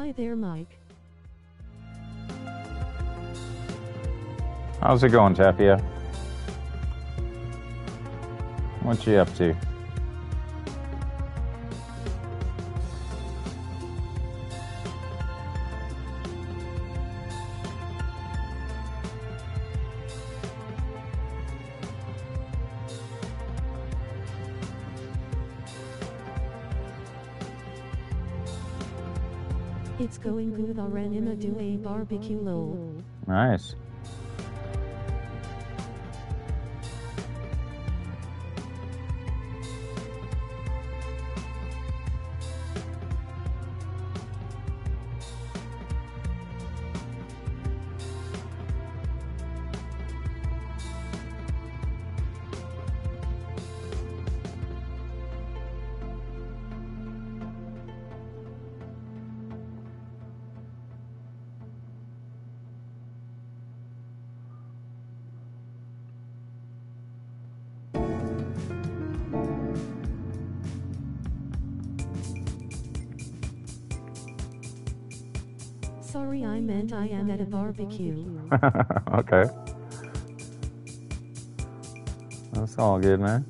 Hi there, Mike. How's it going, Tapia? What you up to? Barbecue lol. Nice. At a barbecue. okay. That's all good, man.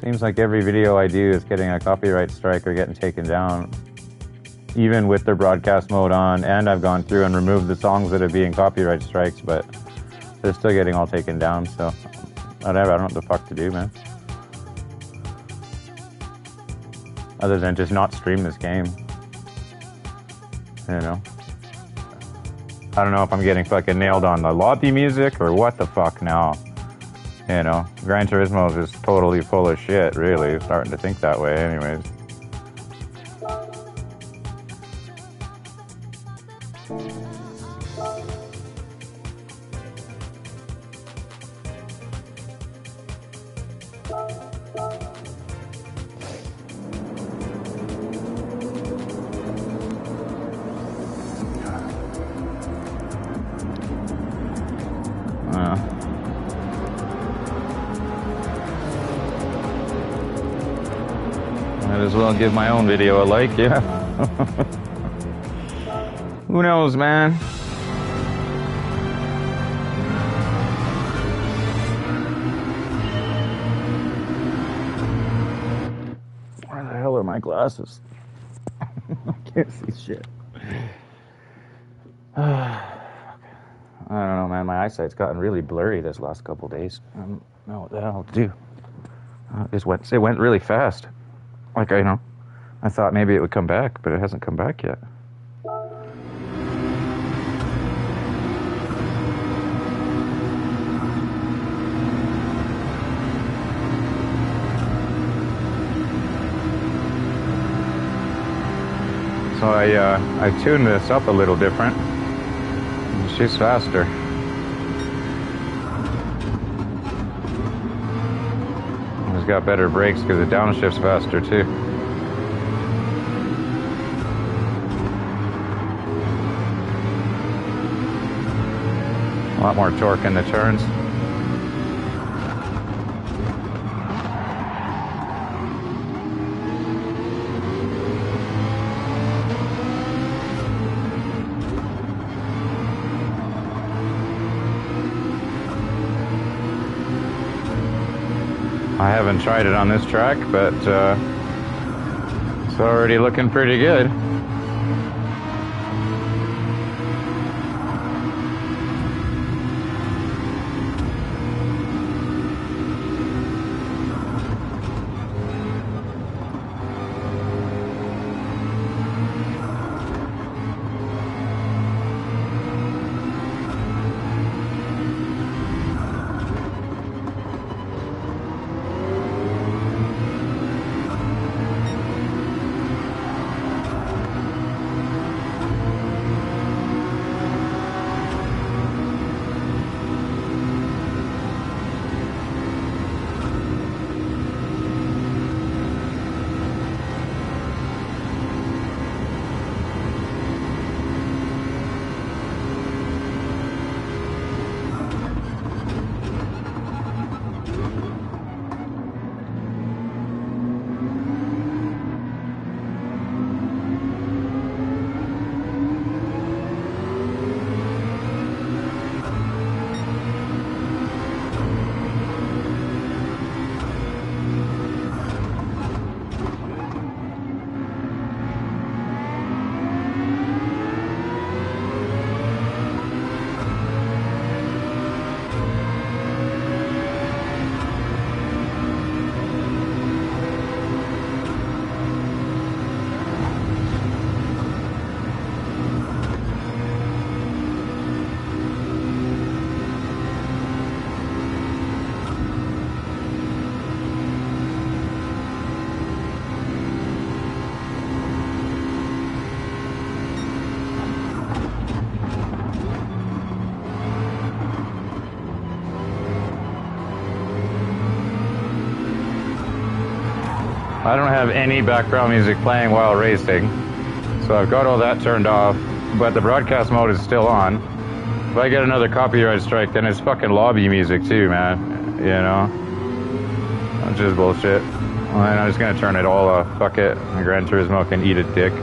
Seems like every video I do is getting a copyright strike or getting taken down, even with their broadcast mode on. And I've gone through and removed the songs that are being copyright strikes, but they're still getting all taken down. So, whatever. I don't know what the fuck to do, man. Other than just not stream this game. You know? I don't know if I'm getting fucking nailed on the lobby music or what the fuck now. You know, Gran Turismo is just totally full of shit, really. Starting to think that way, anyways. Own like, yeah. Who knows, man? Where the hell are my glasses? I can't see shit. I don't know, man. My eyesight's gotten really blurry this last couple days. I don't know what the hell to do. Uh, it went. It went really fast. Like I you know, I thought maybe it would come back, but it hasn't come back yet. So I uh, I tuned this up a little different. She's faster. It's got better brakes because the downshift's faster too. A lot more torque in the turns. I haven't tried it on this track, but uh, it's already looking pretty good. I don't have any background music playing while racing, so I've got all that turned off, but the broadcast mode is still on. If I get another copyright strike, then it's fucking lobby music too, man. You know? That's just bullshit. And I'm just gonna turn it all off. Fuck it. Gran Turismo can eat a dick.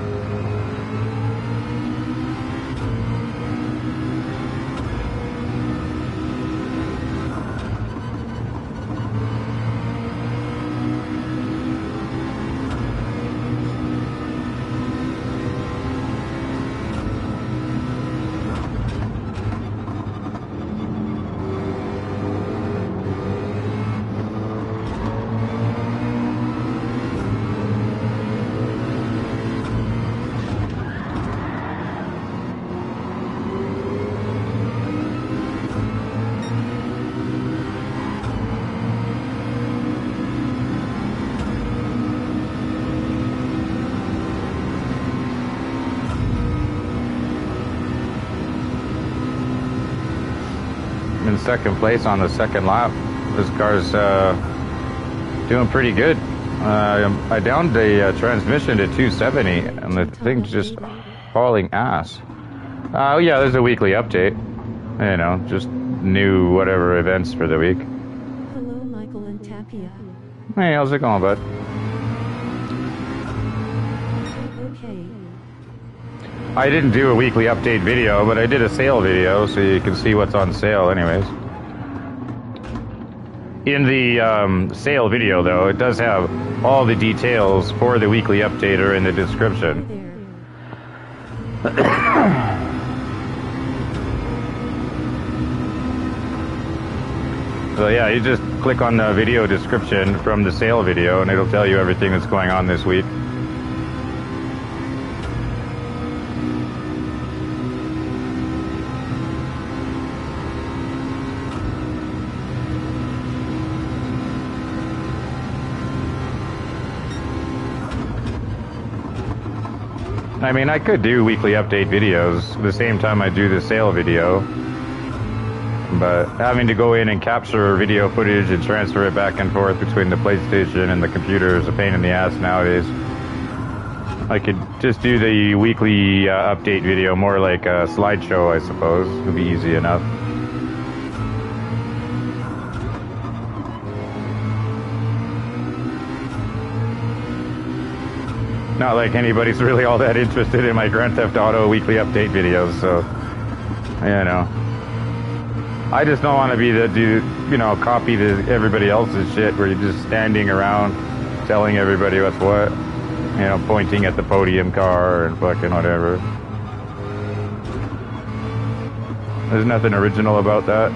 Second place on the second lap. This car's uh, doing pretty good. Uh, I downed the uh, transmission to 270, and the thing's just hauling ass. Uh, yeah, there's a weekly update. You know, just new whatever events for the week. Hello, Michael and Tapia. Hey, how's it going, bud? Okay. I didn't do a weekly update video, but I did a sale video, so you can see what's on sale, anyways. In the um, sale video, though, it does have all the details for the weekly updater in the description. So yeah, you just click on the video description from the sale video, and it'll tell you everything that's going on this week. I mean, I could do weekly update videos the same time I do the sale video, but having to go in and capture video footage and transfer it back and forth between the PlayStation and the computer is a pain in the ass nowadays. I could just do the weekly uh, update video, more like a slideshow, I suppose. It would be easy enough. Not like anybody's really all that interested in my Grand Theft Auto weekly update videos, so you know. I just don't want to be the dude, you know, copy the everybody else's shit where you're just standing around telling everybody what's what, you know, pointing at the podium car and fucking whatever. There's nothing original about that.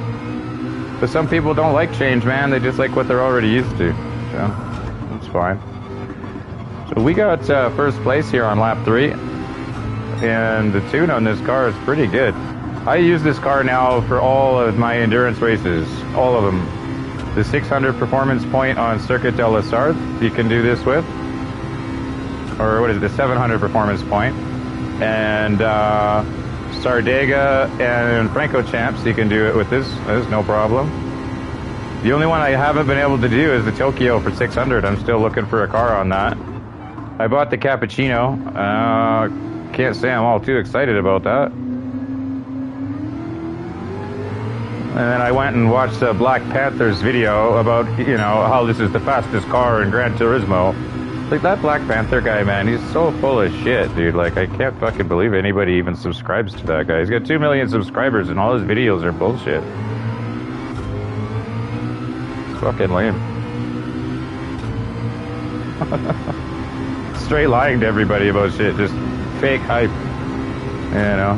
But some people don't like change, man. They just like what they're already used to. So, that's fine. We got uh, first place here on lap three, and the tune on this car is pretty good. I use this car now for all of my endurance races, all of them. The 600 performance point on Circuit de la Sarthe, you can do this with, or what is it, the 700 performance point. point, and uh, Sardegna and Francorchamps, you can do it with this. There's no problem. The only one I haven't been able to do is the Tokyo for 600. I'm still looking for a car on that. I bought the cappuccino. Uh, can't say I'm all too excited about that. And then I went and watched the Black Panthers video about, you know, how this is the fastest car in Gran Turismo. Like that Black Panther guy, man, he's so full of shit, dude. Like I can't fucking believe anybody even subscribes to that guy. He's got two million subscribers and all his videos are bullshit. It's fucking lame. Straight lying to everybody about shit, just fake hype. You know.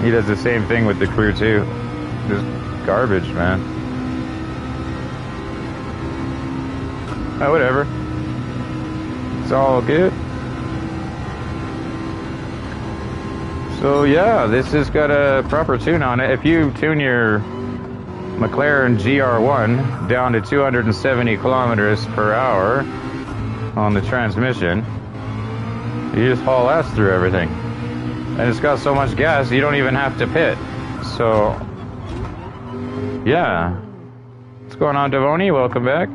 He does the same thing with the crew too. Just garbage, man. Oh, whatever. It's all good. So yeah, this has got a proper tune on it. If you tune your McLaren GR1 down to 270 kilometers per hour on the transmission, you just haul ass through everything. And it's got so much gas, you don't even have to pit. So, yeah. What's going on, Devoni? Welcome back.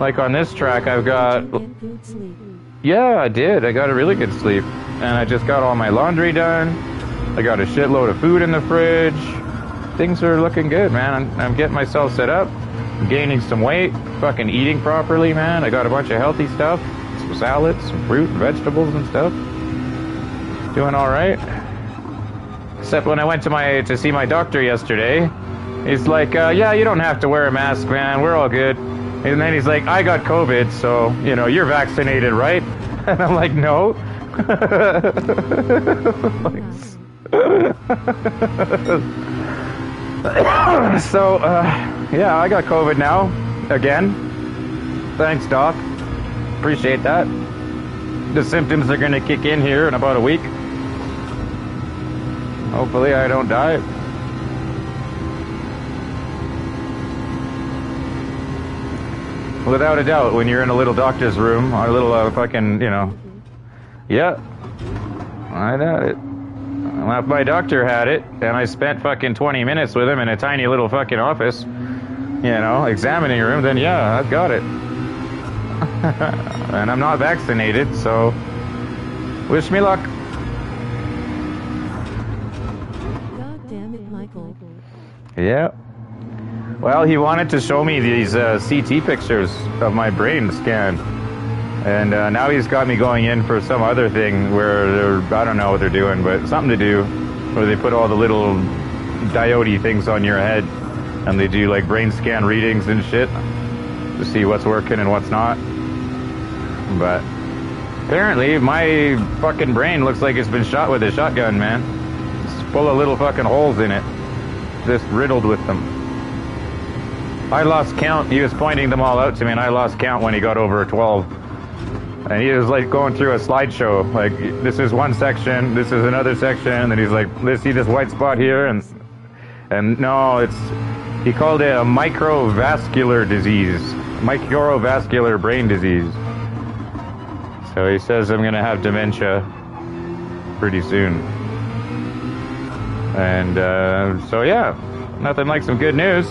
Like on this track, I've got. Get good sleep. Yeah, I did. I got a really good sleep. And I just got all my laundry done. I got a shitload of food in the fridge. Things are looking good, man. I'm, I'm getting myself set up. I'm gaining some weight. Fucking eating properly, man. I got a bunch of healthy stuff. Some salads, some fruit, and vegetables and stuff. Doing alright. Except when I went to my to see my doctor yesterday, he's like, uh, "Yeah, you don't have to wear a mask, man. We're all good." And then he's like, "I got COVID, so you know you're vaccinated, right?" And I'm like, "No." So, uh, yeah, I got COVID now again. Thanks, doc. Appreciate that. The symptoms are gonna kick in here in about a week. Hopefully, I don't die. Without a doubt, when you're in a little doctor's room, or a little uh, fucking, you know, yeah, I had it. Well, my doctor had it, and I spent fucking 20 minutes with him in a tiny little fucking office, you know, examining room, then yeah, I've got it. and I'm not vaccinated, so wish me luck. God damn it, Michael. Yeah. Well, he wanted to show me these uh, CT pictures of my brain scan. And uh, now he's got me going in for some other thing where I don't know what they're doing, but something to do where they put all the little diode things on your head and they do like brain scan readings and shit to see what's working and what's not. But apparently my fucking brain looks like it's been shot with a shotgun, man. It's full of little fucking holes in it. Just riddled with them. I lost count. He was pointing them all out to me, and I lost count when he got over 12. And he was like going through a slideshow. Like, this is one section, this is another section, and he's like, let's see this white spot here, and and no, it's he called it a microvascular disease, microvascular brain disease. So he says I'm gonna have dementia pretty soon. And uh, so yeah, nothing like some good news.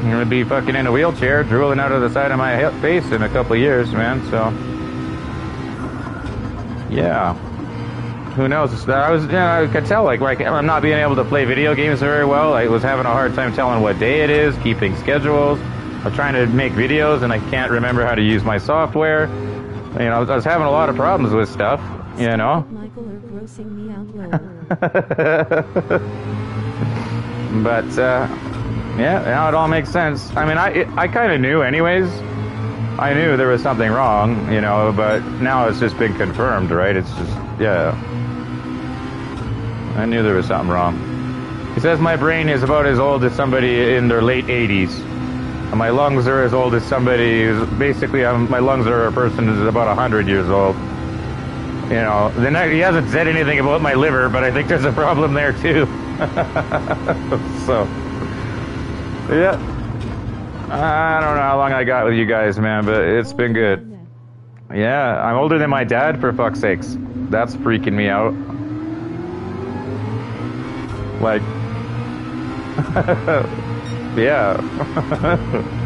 I'm gonna be fucking in a wheelchair, drooling out of the side of my face in a couple of years, man. So, yeah. Who knows? I was, you know, I could tell, like, like, I'm not being able to play video games very well. I was having a hard time telling what day it is, keeping schedules. I'm trying to make videos, and I can't remember how to use my software. You know, I was, I was having a lot of problems with stuff. You know. Michael are grossing me out but uh, yeah, now it all makes sense. I mean, I it, I kind of knew anyways. I knew there was something wrong, you know, but now it's just been confirmed, right? It's just yeah. I knew there was something wrong. He says my brain is about as old as somebody in their late 80s. And my lungs are as old as somebody who's basically um, my lungs are a person who's about 100 years old. You know, then I, he hasn't said anything about my liver, but I think there's a problem there too. so, yeah. I don't know how long I got with you guys, man, but it's been good. Yeah, I'm older than my dad, for fuck's sakes. That's freaking me out. Like, yeah.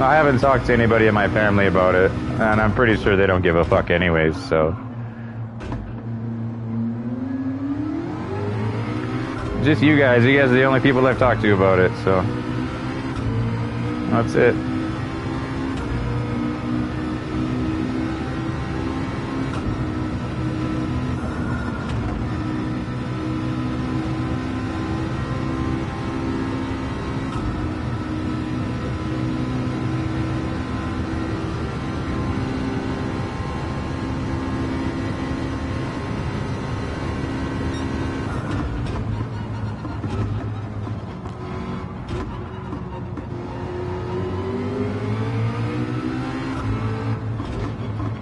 I haven't talked to anybody in my family about it, and I'm pretty sure they don't give a fuck anyways, so. Just you guys. You guys are the only people I've talked to about it, so. That's it.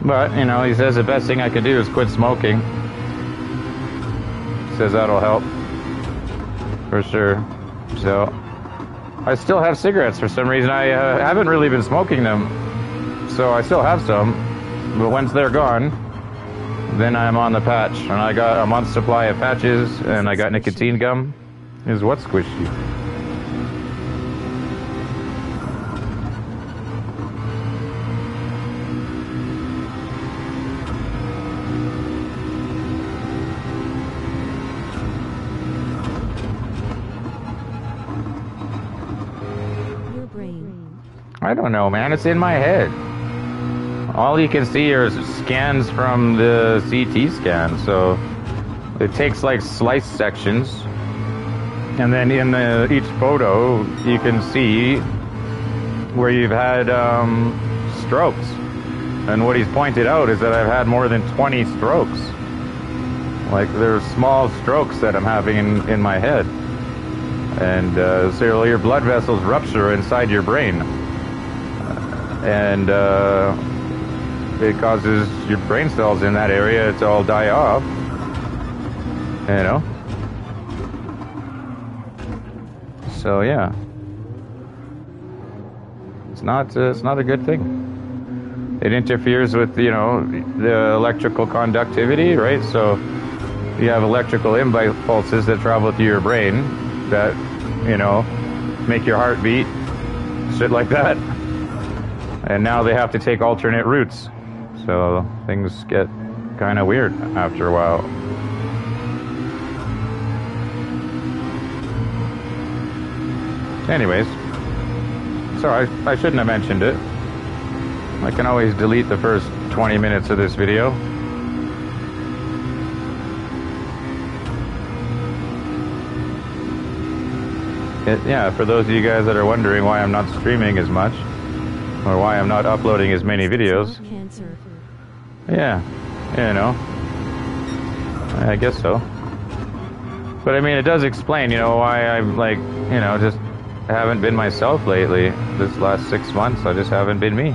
But, you know, he says the best thing I could do is quit smoking. Says that'll help. For sure. So, I still have cigarettes for some reason. I uh, haven't really been smoking them. So I still have some. But once they're gone, then I'm on the patch, and I got a month's supply of patches, and I got nicotine gum. Is what squishy? I don't know, man. It's in my head. All you can see are scans from the CT scan, so it takes like slice sections, and then in the, each photo you can see where you've had um, strokes. And what he's pointed out is that I've had more than 20 strokes. Like there's small strokes that I'm having in, in my head, and uh, so your blood vessels rupture inside your brain and uh, it causes your brain cells in that area to all die off. You know. So yeah, it's not uh, it's not a good thing. It interferes with you know the electrical conductivity, right? So you have electrical impulses that travel through your brain that you know make your heart beat, shit like that and now they have to take alternate routes. So things get kind of weird after a while. Anyways, sorry, I, shouldn't have mentioned it. I can always delete the first 20 minutes of this video. It, yeah, for those of you guys that are wondering why I'm not streaming as much, or why I'm not uploading as many videos. Yeah, you know. I guess so. But I mean, it does explain, you know, why I'm like, you know, just haven't been myself lately. This last six months, I just haven't been me.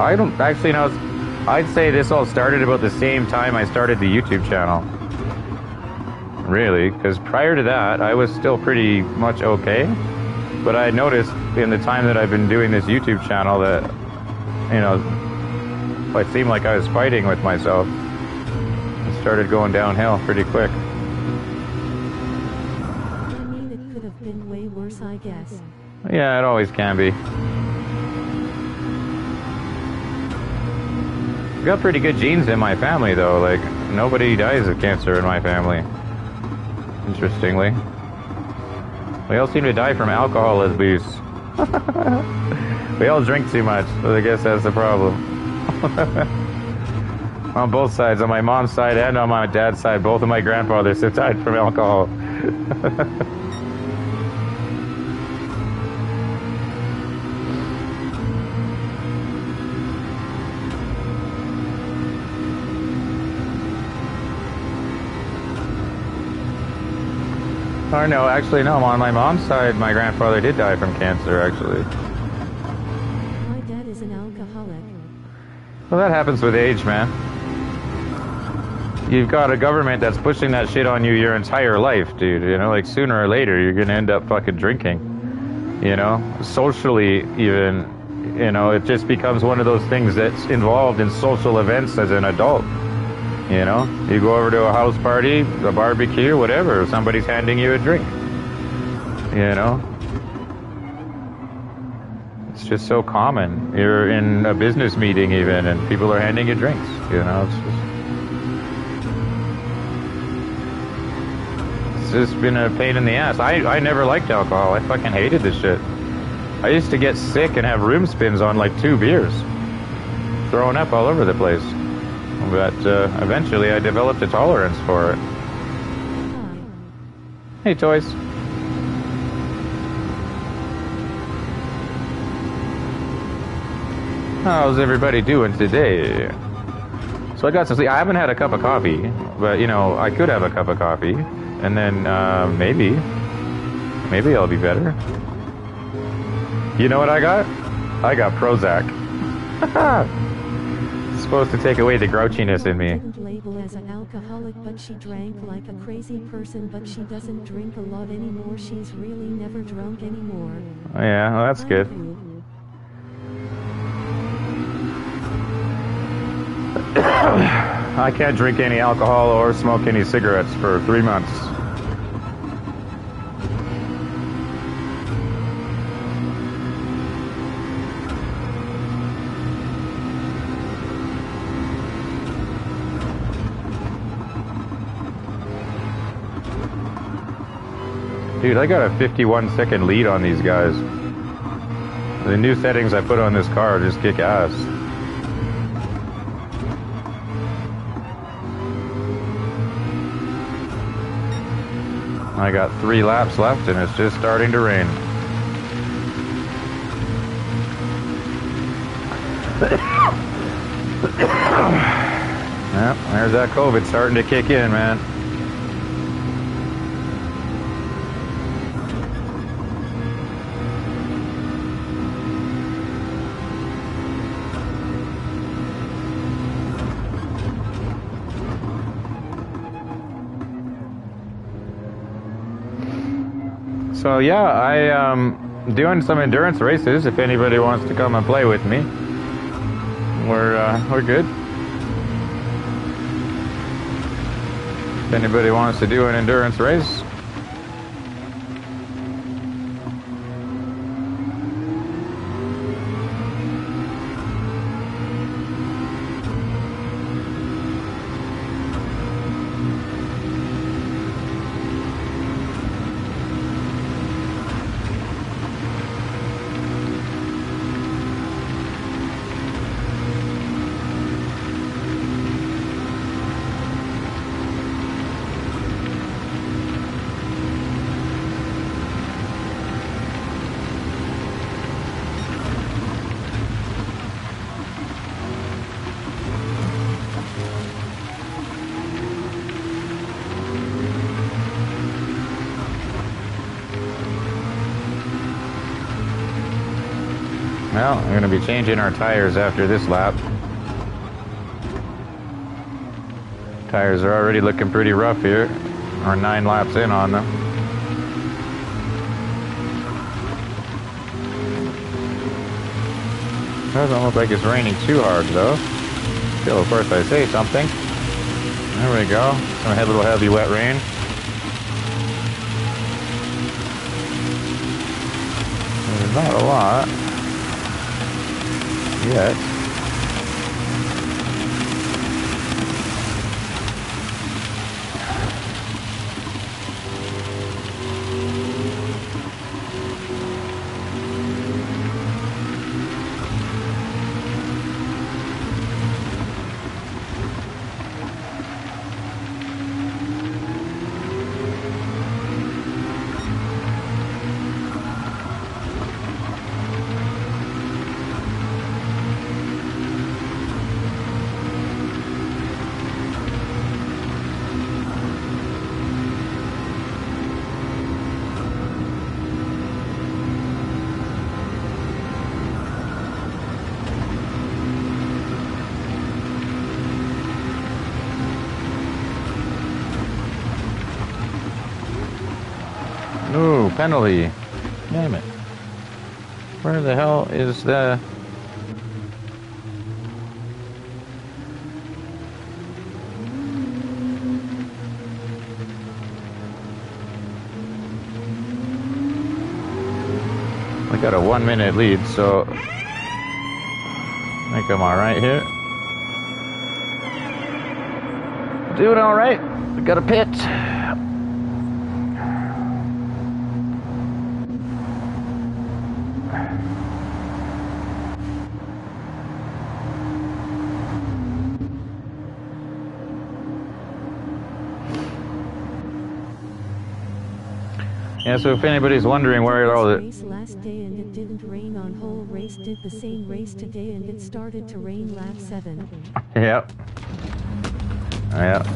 I don't actually know. I'd say this all started about the same time I started the YouTube channel. Really, because prior to that, I was still pretty much okay. But I noticed in the time that I've been doing this YouTube channel that, you know, I seemed like I was fighting with myself. It started going downhill pretty quick. I mean, it could have been way worse, I guess. Yeah, it always can be. Got pretty good genes in my family, though. Like, nobody dies of cancer in my family. Interestingly. We all seem to die from alcohol abuse. we all drink too much, so I guess that's the problem. on both sides, on my mom's side and on my dad's side, both of my grandfathers have died from alcohol. Or no, actually, no. On my mom's side, my grandfather did die from cancer, actually. My dad is an alcoholic. Well, that happens with age, man. You've got a government that's pushing that shit on you your entire life, dude. You know, like sooner or later, you're gonna end up fucking drinking. You know, socially, even, you know, it just becomes one of those things that's involved in social events as an adult. You know, you go over to a house party, a barbecue, whatever, somebody's handing you a drink. You know, it's just so common. You're in a business meeting even, and people are handing you drinks. You know, it's just it's just been a pain in the ass. I I never liked alcohol. I fucking hated this shit. I used to get sick and have room spins on like two beers, throwing up all over the place. But uh, eventually, I developed a tolerance for it. Hey, toys. How's everybody doing today? So I got some sleep. I haven't had a cup of coffee, but you know, I could have a cup of coffee, and then uh, maybe, maybe I'll be better. You know what I got? I got Prozac. Supposed to take away the grouchiness in me. Didn't label as an alcoholic, but she drank like a crazy person, but she doesn't drink a lot anymore. She's really never drunk anymore. Oh, yeah, well, that's good. I can't drink any alcohol or smoke any cigarettes for three months. Dude, I got a 51 second lead on these guys. The new settings I put on this car just kick ass. I got three laps left and it's just starting to rain. yep, there's that COVID starting to kick in, man. So yeah, I um doing some endurance races. If anybody wants to come and play with me, we're uh, we're good. If anybody wants to do an endurance race, to be changing our tires after this lap. Tires are already looking pretty rough here. We're nine laps in on them. Doesn't look like it's raining too hard though. Still, of course, I say something. There we go. Gonna have a little heavy wet rain. Not a lot yet. Penalty. Damn it. Where the hell is the... We got a one minute lead, so I think I'm alright here. Doing alright. We got a pit. Yeah, so if anybody's wondering where all the race last day and it didn't rain on whole race did the same race today and it started to rain lap 7. Yep. Yep.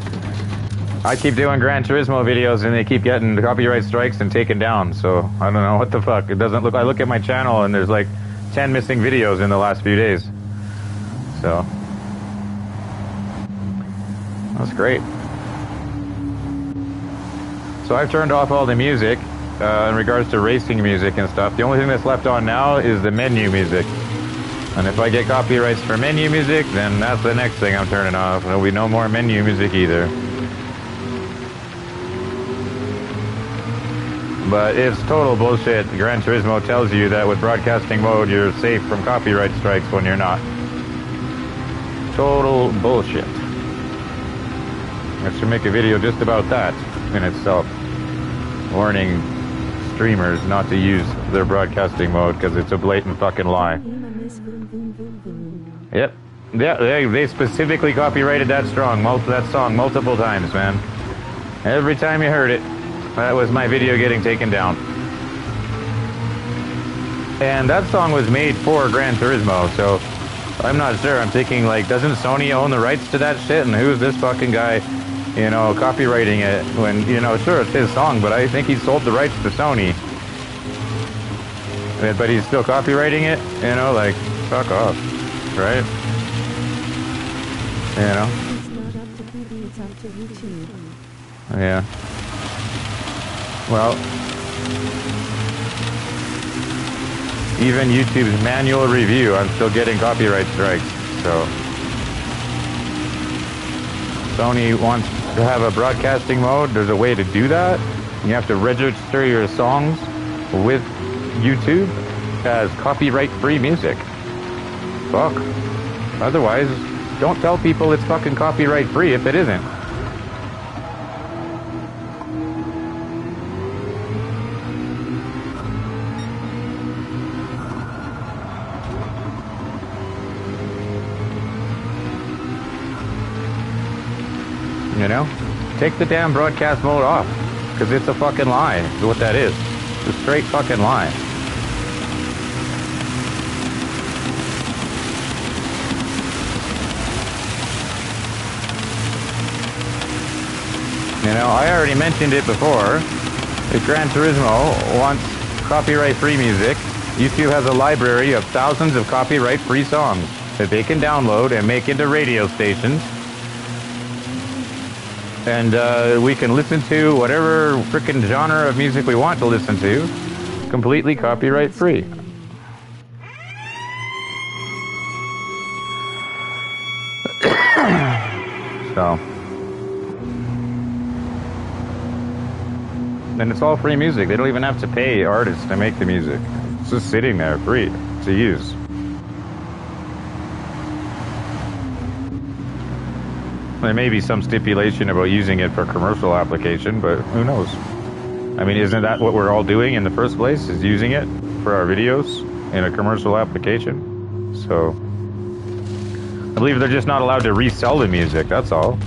I keep doing Gran Turismo videos and they keep getting copyright strikes and taken down. So I don't know what the fuck. It doesn't look. I look at my channel and there's like 10 missing videos in the last few days. So that's great. So I've turned off all the music uh, in regards to racing music and stuff. The only thing that's left on now is the menu music. And if I get copyrights for menu music, then that's the next thing I'm turning off. There'll be no more menu music either. But it's total bullshit. Gran Turismo tells you that with broadcasting mode, you're safe from copyright strikes when you're not. Total bullshit. I should make a video just about that in itself. Warning streamers not to use their broadcasting mode because it's a blatant fucking lie. Yep. Yeah, they, they specifically copyrighted that song, that song multiple times, man. Every time you heard it, that was my video getting taken down. And that song was made for Gran Turismo, so I'm not sure. I'm thinking, like, doesn't Sony own the rights to that shit? And who's this fucking guy, you know, copywriting it when, you know, sure, it's his song, but I think he sold the rights to Sony. But he's still copywriting it, you know, like, fuck off, right? You know? Yeah. Well, even YouTube's manual review, I'm still getting copyright strikes. So Sony wants to have a broadcasting mode. There's a way to do that. You have to register your songs with YouTube as copyright-free music. Fuck. Otherwise, don't tell people it's fucking copyright-free if it isn't. You know? Take the damn broadcast mode off. Because it's a fucking lie. Is what that is. It's a straight fucking lie. You know, I already mentioned it before. If Gran Turismo wants copyright-free music, YouTube has a library of thousands of copyright-free songs that they can download and make into radio stations and uh, we can listen to whatever freaking genre of music we want to listen to, completely copyright free. so, and it's all free music. They don't even have to pay artists to make the music. It's just sitting there free to use. There may be some stipulation about using it for commercial application, but who knows? I mean, isn't that what we're all doing in the first place? Is using it for our videos in a commercial application? So, I believe they're just not allowed to resell the music. That's all.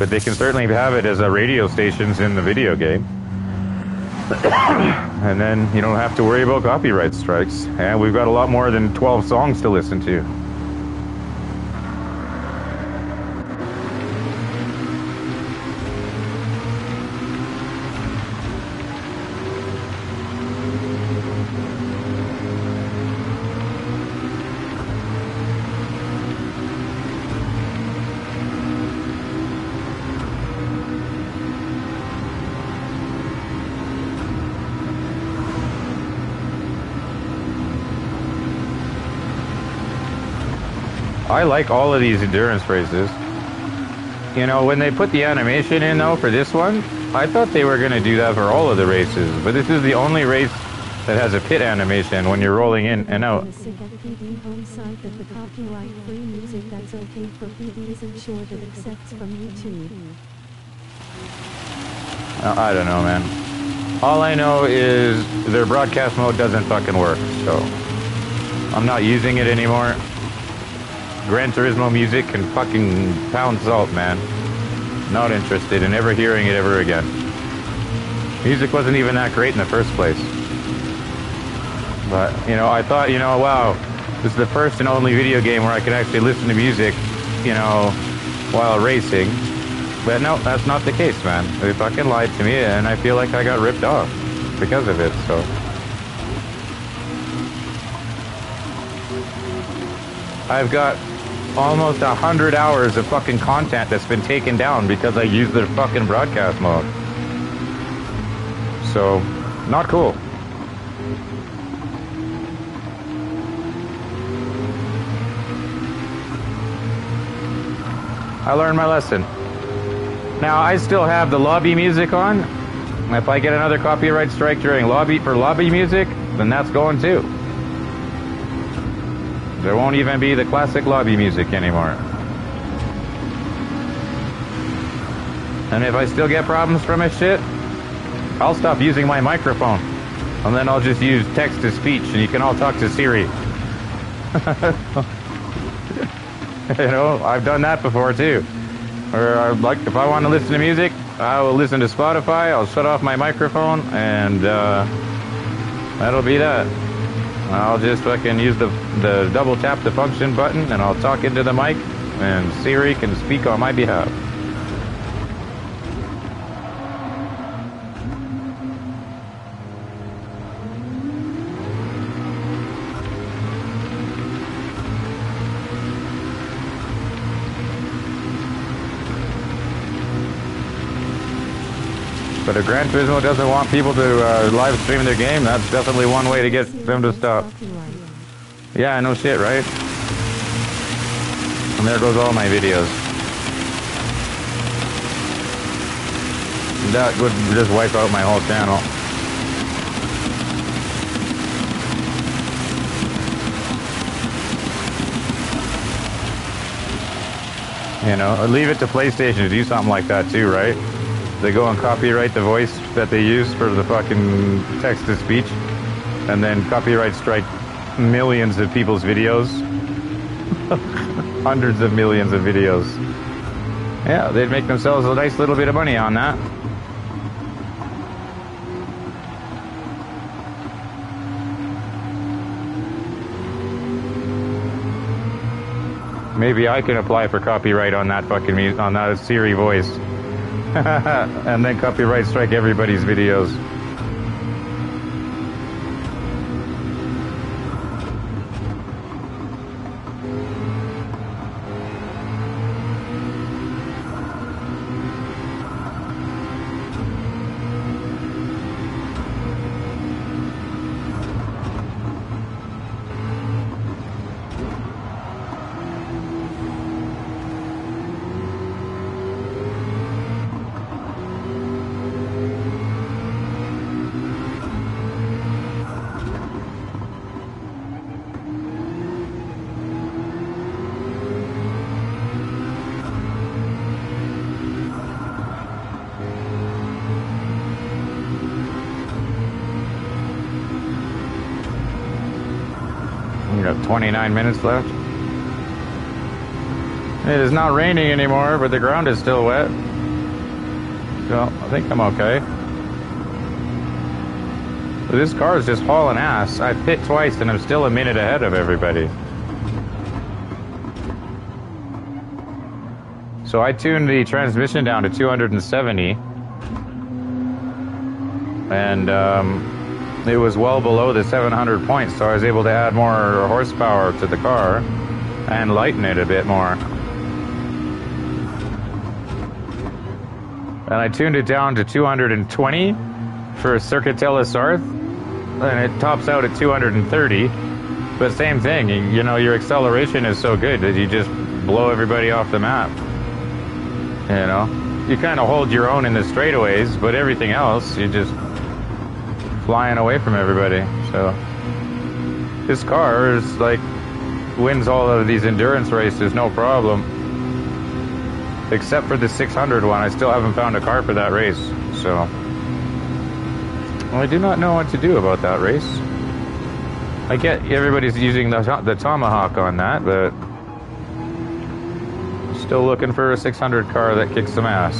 But they can certainly have it as a radio stations in the video game. and then you don't have to worry about copyright strikes. And we've got a lot more than 12 songs to listen to. I like all of these endurance races. You know, when they put the animation in though for this one, I thought they were going to do that for all of the races, but this is the only race that has a pit animation when you're rolling in and out. I don't know, man. All I know is their broadcast mode doesn't fucking work, so I'm not using it anymore. Gran Turismo music can fucking pound salt, man. Not interested in ever hearing it ever again. Music wasn't even that great in the first place. But, you know, I thought, you know, wow, this is the first and only video game where I can actually listen to music, you know, while racing. But no, that's not the case, man. They fucking lied to me, and I feel like I got ripped off because of it, so. I've got almost a hundred hours of fucking content that's been taken down because I used their fucking broadcast mode. So, not cool. I learned my lesson. Now, I still have the lobby music on. If I get another copyright strike during lobby for lobby music, then that's going too. There won't even be the classic lobby music anymore. And if I still get problems from my shit, I'll stop using my microphone. And then I'll just use text to speech and you can all talk to Siri. you know, I've done that before too. Or I like if I want to listen to music, I will listen to Spotify. I'll shut off my microphone and uh, that'll be that. I'll just fucking use the the double tap the function button and I'll talk into the mic and Siri can speak on my behalf. But if Gran Turismo doesn't want people to uh, live stream their game, that's definitely one way to get them to stop. Yeah, no shit, right? And there goes all my videos. That would just wipe out my whole channel. You know, leave it to PlayStation to do something like that too, right? They go and copyright the voice that they use for the fucking text to speech, and then copyright strike millions of people's videos, hundreds of millions of videos. Yeah, they'd make themselves a nice little bit of money on that. Maybe I can apply for copyright on that fucking mu- on that Siri voice, and then copyright strike everybody's videos. 29 minutes left. It is not raining anymore, but the ground is still wet. So I think I'm okay. But this car is just hauling ass. I pit twice and I'm still a minute ahead of everybody. So I tuned the transmission down to 270. And um, it was well below the 700 points, so I was able to add more horsepower to the car and lighten it a bit more. And I tuned it down to 220 for Circuit de la Sarthe, and it tops out at 230. But same thing, you know, your acceleration is so good that you just blow everybody off the map. You know, you kind of hold your own in the straightaways, but everything else, you just flying away from everybody. So this car is like wins all of these endurance races, no problem. Except for the 600 one, I still haven't found a car for that race. So well, I do not know what to do about that race. I get everybody's using the the tomahawk on that, but still looking for a 600 car that kicks some ass.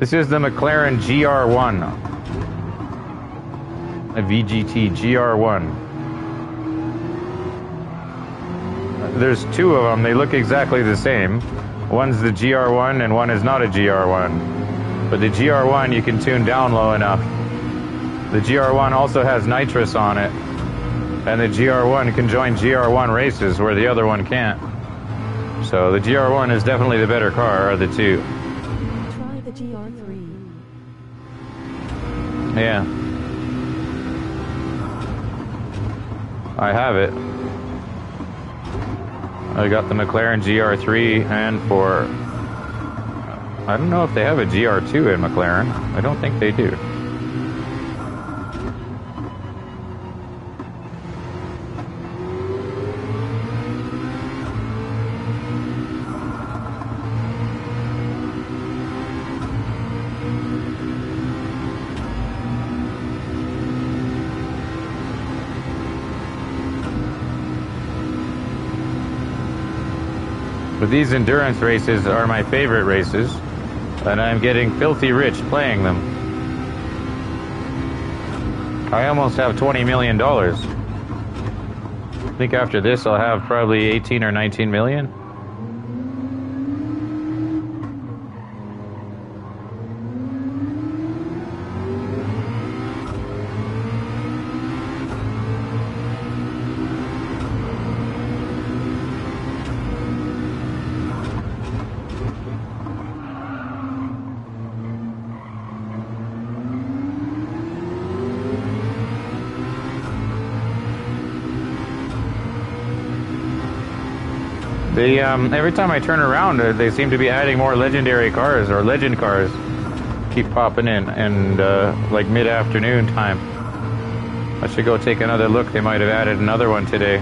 This is the McLaren GR1. A VGT GR1. There's two of them. They look exactly the same. One's the GR1 and one is not a GR1. But the GR1 you can tune down low enough. The GR1 also has nitrous on it. And the GR1 can join GR1 races where the other one can't. So the GR1 is definitely the better car of the two. Yeah. I have it. I got the McLaren GR3 and for I don't know if they have a GR2 in McLaren. I don't think they do. These endurance races are my favorite races, and I'm getting filthy rich playing them. I almost have $20 million. I think after this I'll have probably 18 or 19 million. They um, every time I turn around, uh, they seem to be adding more legendary cars or legend cars. Keep popping in, and uh, like mid-afternoon time. I should go take another look. They might have added another one today.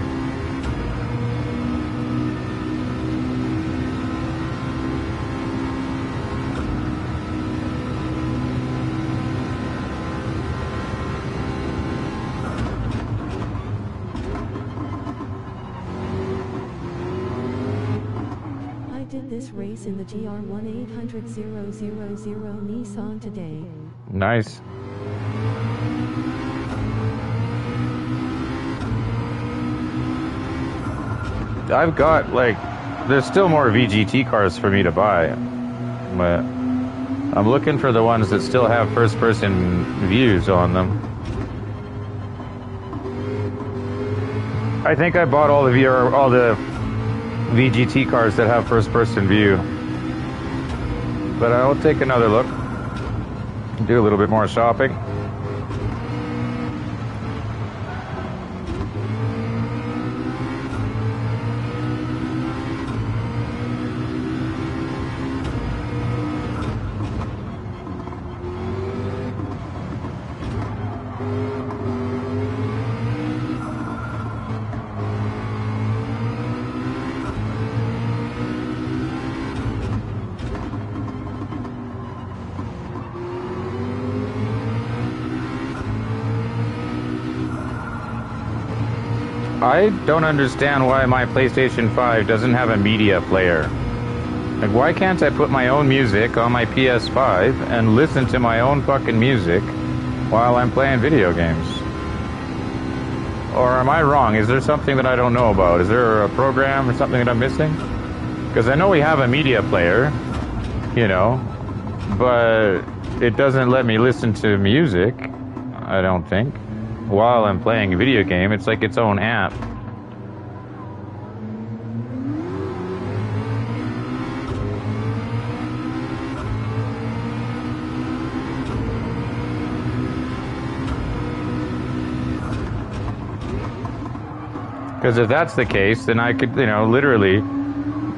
Nissan today. Nice. I've got like, there's still more VGT cars for me to buy, but I'm looking for the ones that still have first-person views on them. I think I bought all the VR, all the VGT cars that have first-person view, but uh, I'll take another look, do a little bit more shopping. Don't understand why my PlayStation 5 doesn't have a media player. Like, why can't I put my own music on my PS5 and listen to my own fucking music while I'm playing video games? Or am I wrong? Is there something that I don't know about? Is there a program or something that I'm missing? Because I know we have a media player, you know, but it doesn't let me listen to music, I don't think while I'm playing a video game. It's like its own app. Because if that's the case, then I could, you know, literally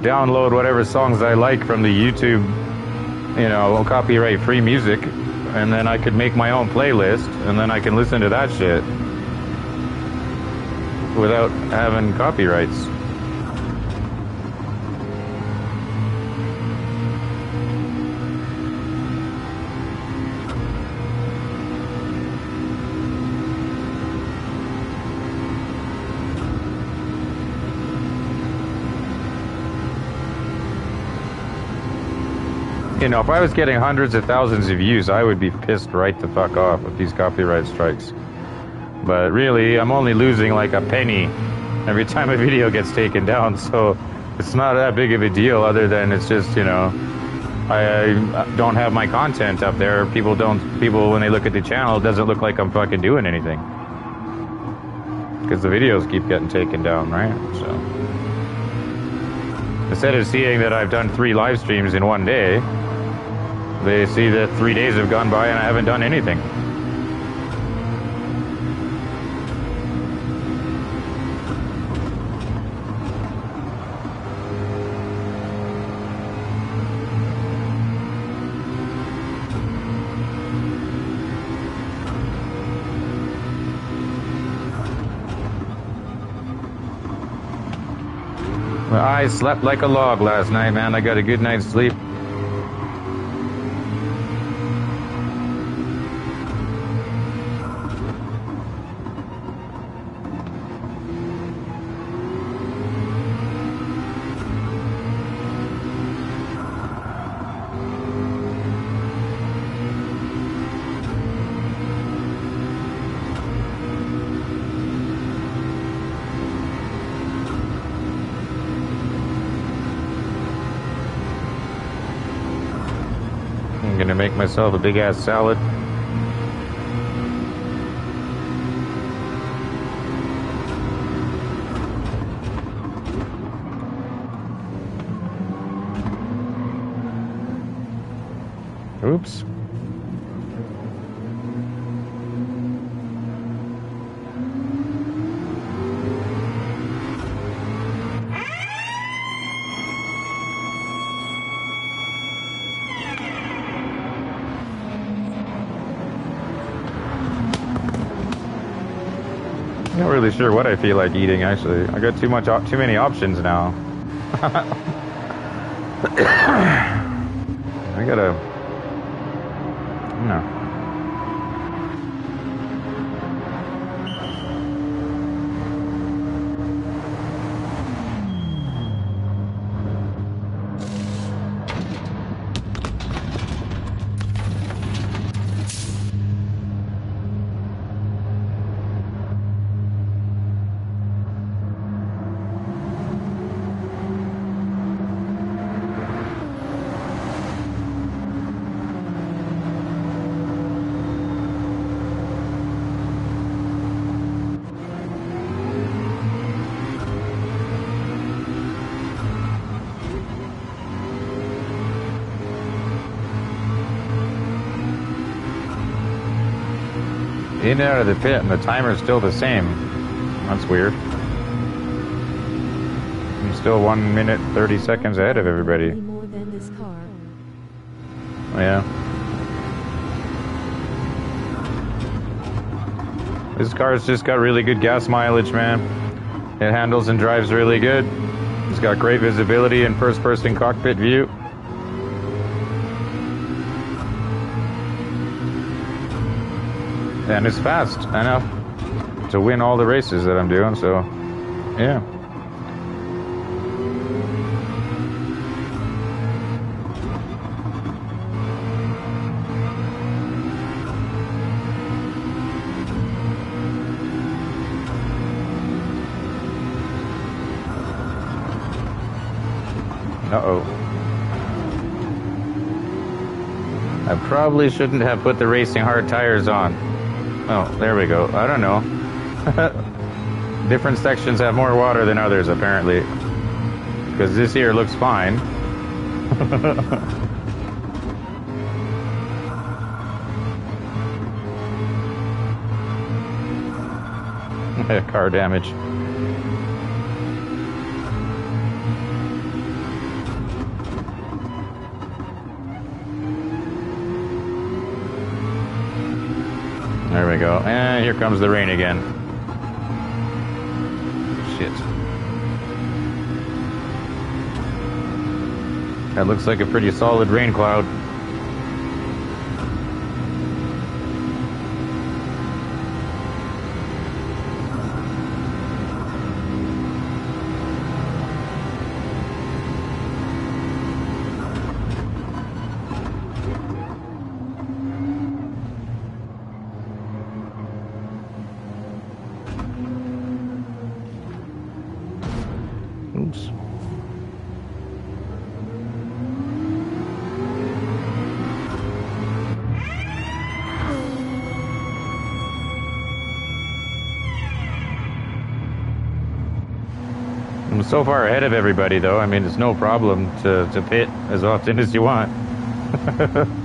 download whatever songs I like from the YouTube, you know, copyright free music and then I could make my own playlist, and then I can listen to that shit without having copyrights. You know, if I was getting hundreds of thousands of views, I would be pissed right the fuck off with these copyright strikes. But really, I'm only losing like a penny every time a video gets taken down, so it's not that big of a deal other than it's just, you know, I, I don't have my content up there. People don't, people, when they look at the channel, it doesn't look like I'm fucking doing anything. Because the videos keep getting taken down, right? So. Instead of seeing that I've done three live streams in one day, they see that three days have gone by and I haven't done anything. I slept like a log last night, man. I got a good night's sleep. Myself a big ass salad. Sure what I feel like eating. Actually, I got too much, too many options now. I gotta, Out of the pit, and the timer's still the same. That's weird. I'm still one minute thirty seconds ahead of everybody. Any more than this car. Oh, yeah. This car's just got really good gas mileage, man. It handles and drives really good. It's got great visibility and first person cockpit view. And it's fast enough to win all the races that I'm doing, so yeah. Uh-oh. I probably shouldn't have put the racing hard tires on. Oh, there we go. I don't know. Different sections have more water than others, apparently. Because this here looks fine. Car damage. There we go. And here comes the rain again. Shit. That looks like a pretty solid rain cloud. Ahead of everybody, though. I mean, it's no problem to, to pit as often as you want.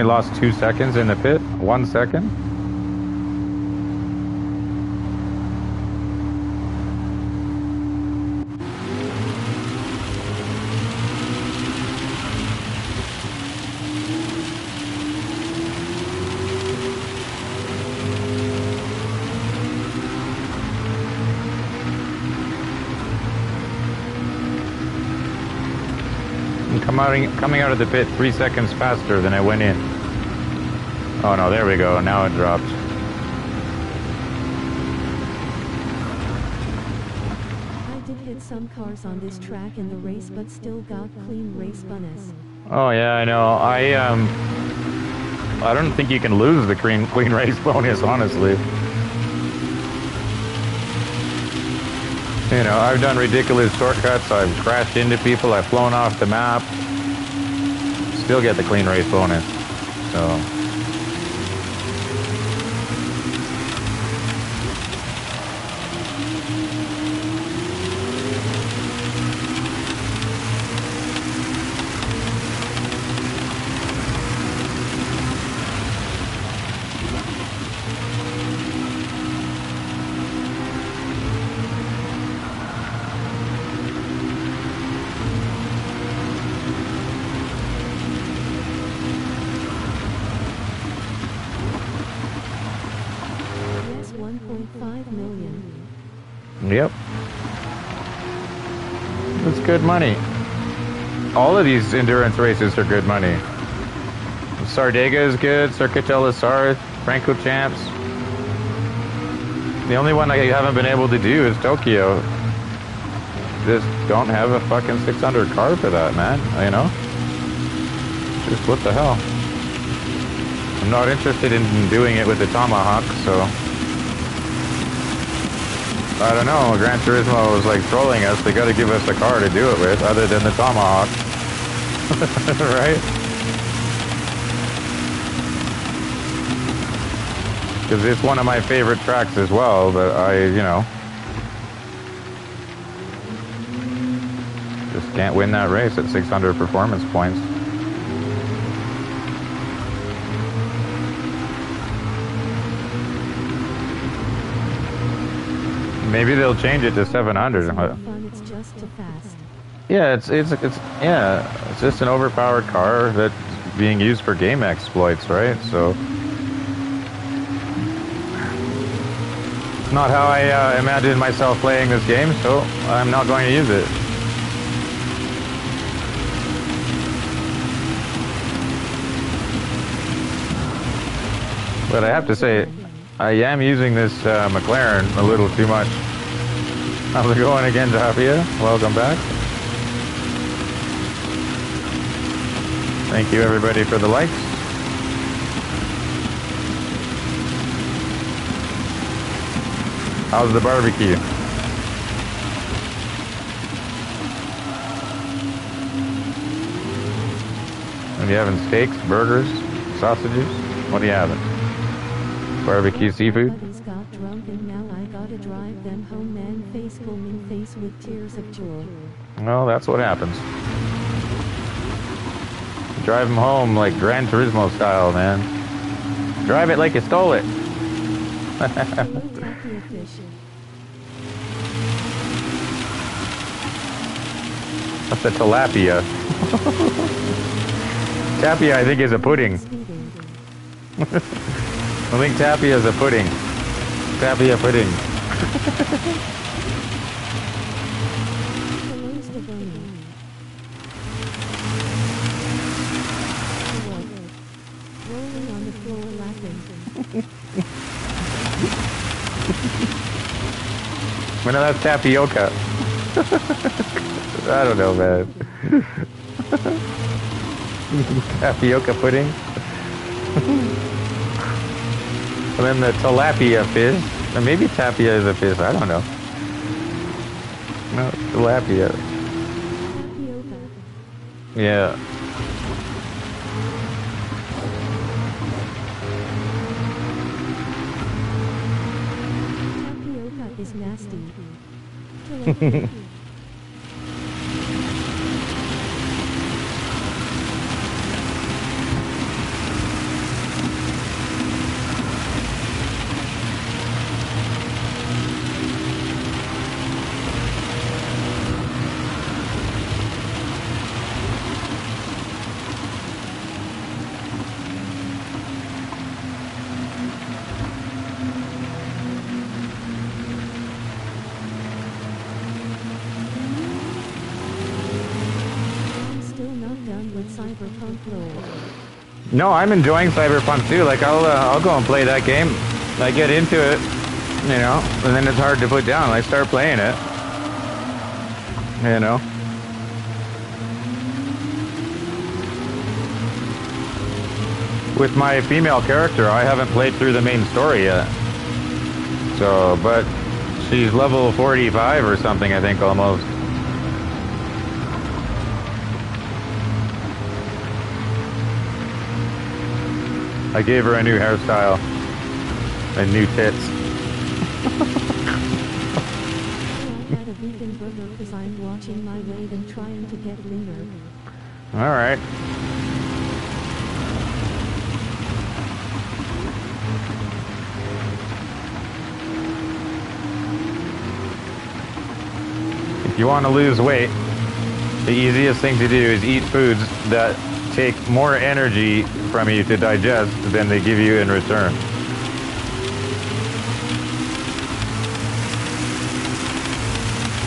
only lost two seconds in the pit. One second. Coming, coming out of the pit three seconds faster than I went in. Oh no, there we go. Now it dropped. I did hit some cars on this track in the race but still got clean race bonus. Oh yeah, I know. I um I don't think you can lose the clean clean race bonus, honestly. You know, I've done ridiculous shortcuts, I've crashed into people, I've flown off the map, still get the clean race bonus. So of these endurance races are good money. Sardegna is good, Circuit de la Sarthe, Franco Champs. The only one I haven't been able to do is Tokyo. Just don't have a fucking 600 car for that, man. You know? Just what the hell? I'm not interested in doing it with the Tomahawk, so... I don't know. Gran Turismo was like trolling us. They got to give us a car to do it with, other than the Tomahawk. right? Because it's one of my favorite tracks as well, but I, you know, just can't win that race at 600 performance points. Maybe they'll change it to 700. Fun, it's just too fast. Yeah, it's it's it's yeah, it's just an overpowered car that's being used for game exploits, right? So it's not how I uh, imagined myself playing this game, so I'm not going to use it. But I have to say, I am using this uh, McLaren a little too much. How's it going again, Tapia? Welcome back. Thank you everybody for the likes. How's the barbecue? Are you having steaks, burgers, sausages? What are you having? Barbecue seafood? got drunk and now I gotta drive them home man face face with tears of joy. Well, that's what happens. Drive them home like Gran Turismo style, man. Drive it like you stole it. That's a tilapia. Tapia, I think, is a pudding. I think tapia is a pudding. Tapia pudding. When that's tapioca. I don't know, man. tapioca pudding. And then the tilapia fish. Or maybe tapia is a fish. I don't know. No, tilapia. Yeah. Is nasty. No, I'm enjoying Cyberpunk too. Like I'll uh, I'll go and play that game. I get into it, you know, and then it's hard to put down. I start playing it, you know. With my female character, I haven't played through the main story yet. So, but she's level 45 or something, I think, almost. I gave her a new hairstyle and new tits. Had a vegan burger cause I'm watching my weight and trying to get leaner. All right. If you want to lose weight, the easiest thing to do is eat foods that take more energy from you to digest than they give you in return.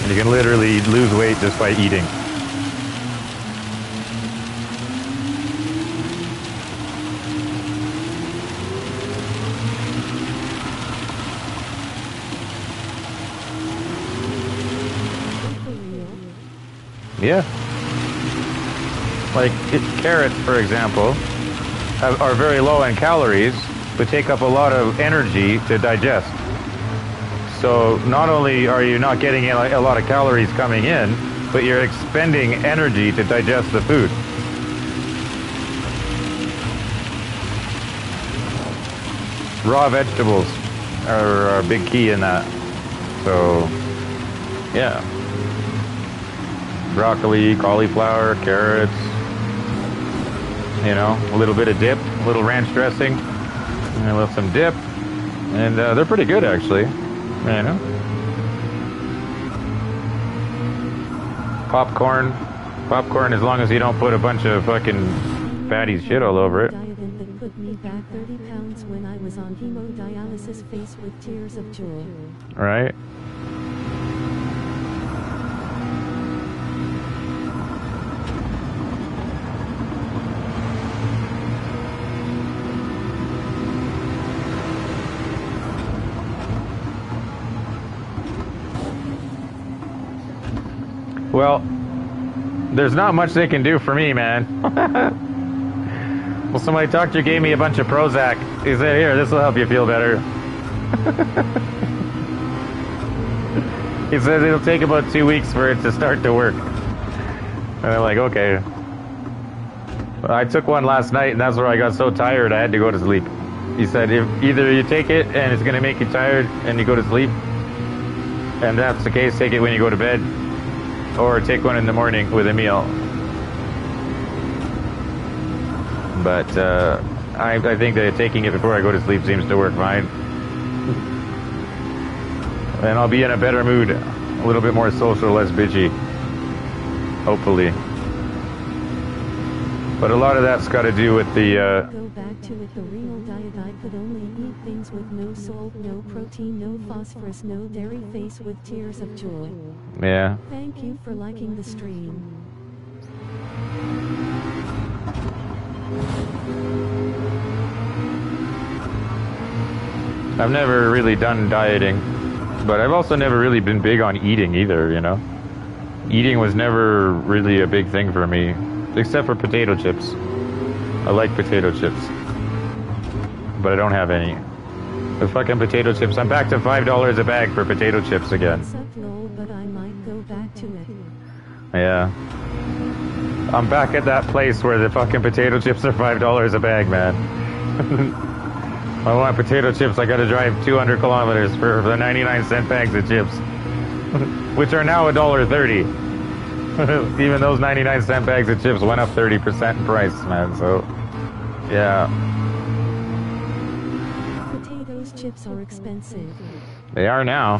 And you can literally lose weight just by eating. Yeah. Like carrots, for example, have, are very low in calories, but take up a lot of energy to digest. So not only are you not getting a lot of calories coming in, but you're expending energy to digest the food. Raw vegetables are a big key in that. So, yeah broccoli, cauliflower, carrots, you know, a little bit of dip, a little ranch dressing, and a little some dip, and uh, they're pretty good actually, you know. Popcorn, popcorn as long as you don't put a bunch of fucking fatty shit all over it. Diet Well, there's not much they can do for me, man. well, somebody doctor gave me a bunch of Prozac. He said, "Here, this will help you feel better." he says it'll take about two weeks for it to start to work. And I'm like, okay. I took one last night, and that's where I got so tired I had to go to sleep. He said, if either you take it and it's going to make you tired and you go to sleep, and that's the case, take it when you go to bed, or take one in the morning with a meal. But uh, I, I think that taking it before I go to sleep seems to work fine. And I'll be in a better mood, a little bit more social, less bitchy. Hopefully. But a lot of that's got to do with the. Uh, Go back to it the real diet I could only eat things with no salt, no protein, no phosphorus, no dairy face with tears of joy. yeah. Thank you for liking the stream. I've never really done dieting, but I've also never really been big on eating either, you know? Eating was never really a big thing for me, except for potato chips. I like potato chips, but I don't have any. The fucking potato chips, I'm back to $5 a bag for potato chips again. To. Yeah. I'm back at that place where the fucking potato chips are $5 a bag, man. I want potato chips, I gotta drive 200 kilometers for the 99 cent bags of chips. Which are now $1.30. Even those 99 cent bags of chips went up 30% in price, man, so. Yeah, Potatoes chips are expensive. they are now.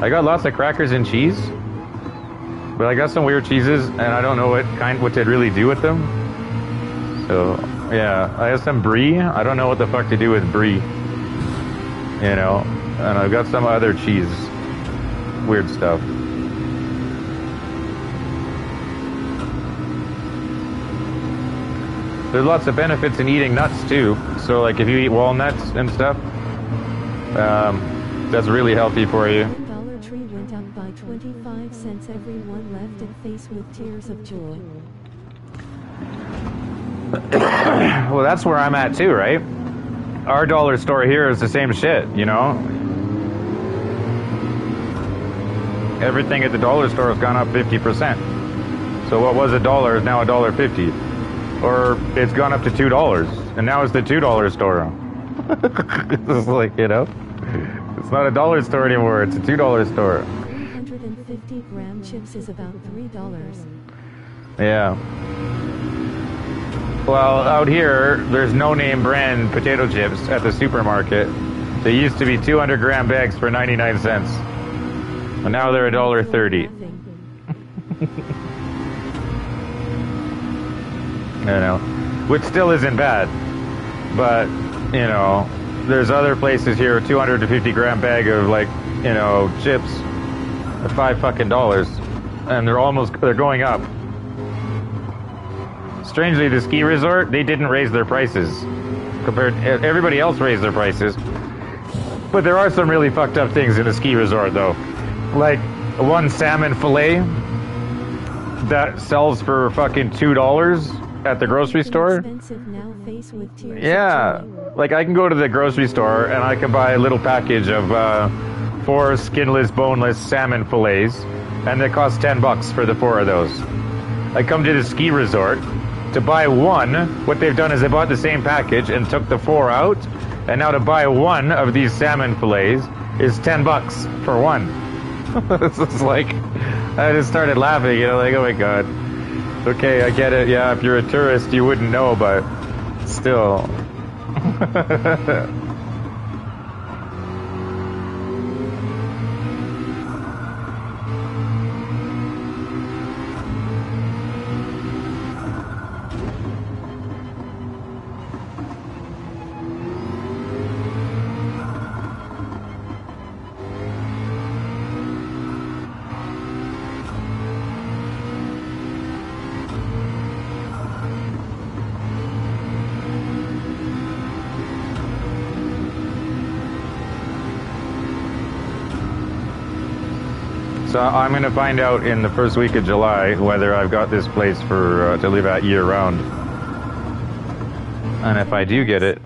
I got lots of crackers and cheese. But I got some weird cheeses, and I don't know what kind, what to really do with them. So, yeah, I have some brie. I don't know what the fuck to do with brie. You know, and I've got some other cheese, weird stuff. There's lots of benefits in eating nuts too. So like if you eat walnuts and stuff, um, that's really healthy for you. Dollar Tree went up by 25 cents. Everyone left with tears of joy. well, that's where I'm at too, right? Our dollar store here is the same shit, you know? Everything at the dollar store has gone up 50%. So what was a dollar is now a dollar 50. Or it's gone up to $2, and now it's the $2 store. it's like, you know? It's not a dollar store anymore, it's a $2 store. 350 gram chips is about $3. Yeah. Well, out here, there's no name brand potato chips at the supermarket. They used to be 200 gram bags for 99 cents. Now they're a dollar 30. You know, which still isn't bad. But, you know, there's other places here, 250 gram bag of like, you know, chips at five fucking dollars. And they're almost, they're going up. Strangely, the ski resort, they didn't raise their prices. Compared, everybody else raised their prices. But there are some really fucked up things in a ski resort, though. Like one salmon fillet that sells for fucking two dollars at the grocery store. Expensive now face with tears of Yeah, like I can go to the grocery store and I can buy a little package of uh, four skinless, boneless salmon fillets, and it costs ten bucks for the four of those. I come to the ski resort to buy one. What they've done is they bought the same package and took the four out, and now to buy one of these salmon fillets is ten bucks for one. this is like, I just started laughing, you know, like, oh my god. Okay, I get it. Yeah, if you're a tourist, you wouldn't know, but still. So I'm going to find out in the first week of July whether I've got this place for uh, to live at year round. And if I do get it,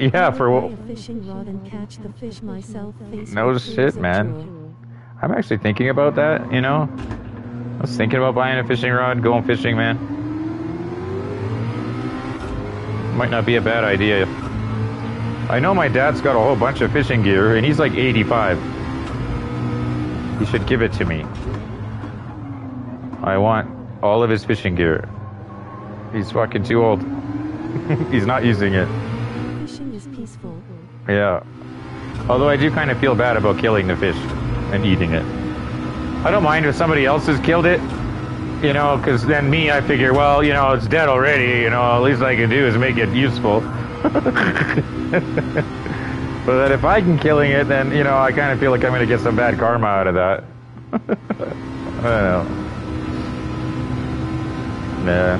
yeah, for what? a fishing rod and catch the fish myself No shit, man. I'm actually thinking about that. You know, I was thinking about buying a fishing rod, going fishing, man. Might not be a bad idea. I know my dad's got a whole bunch of fishing gear, and he's like 85. He should give it to me. I want all of his fishing gear. He's fucking too old. he's not using it. Fishing is peaceful. Yeah. Although I do kind of feel bad about killing the fish and eating it. I don't mind if somebody else has killed it, you know, because then me, I figure, well, you know, it's dead already, you know, at least I can do is make it useful. but then if I can killing it, then, you know, I kind of feel like I'm going to get some bad karma out of that. I don't know. Nah.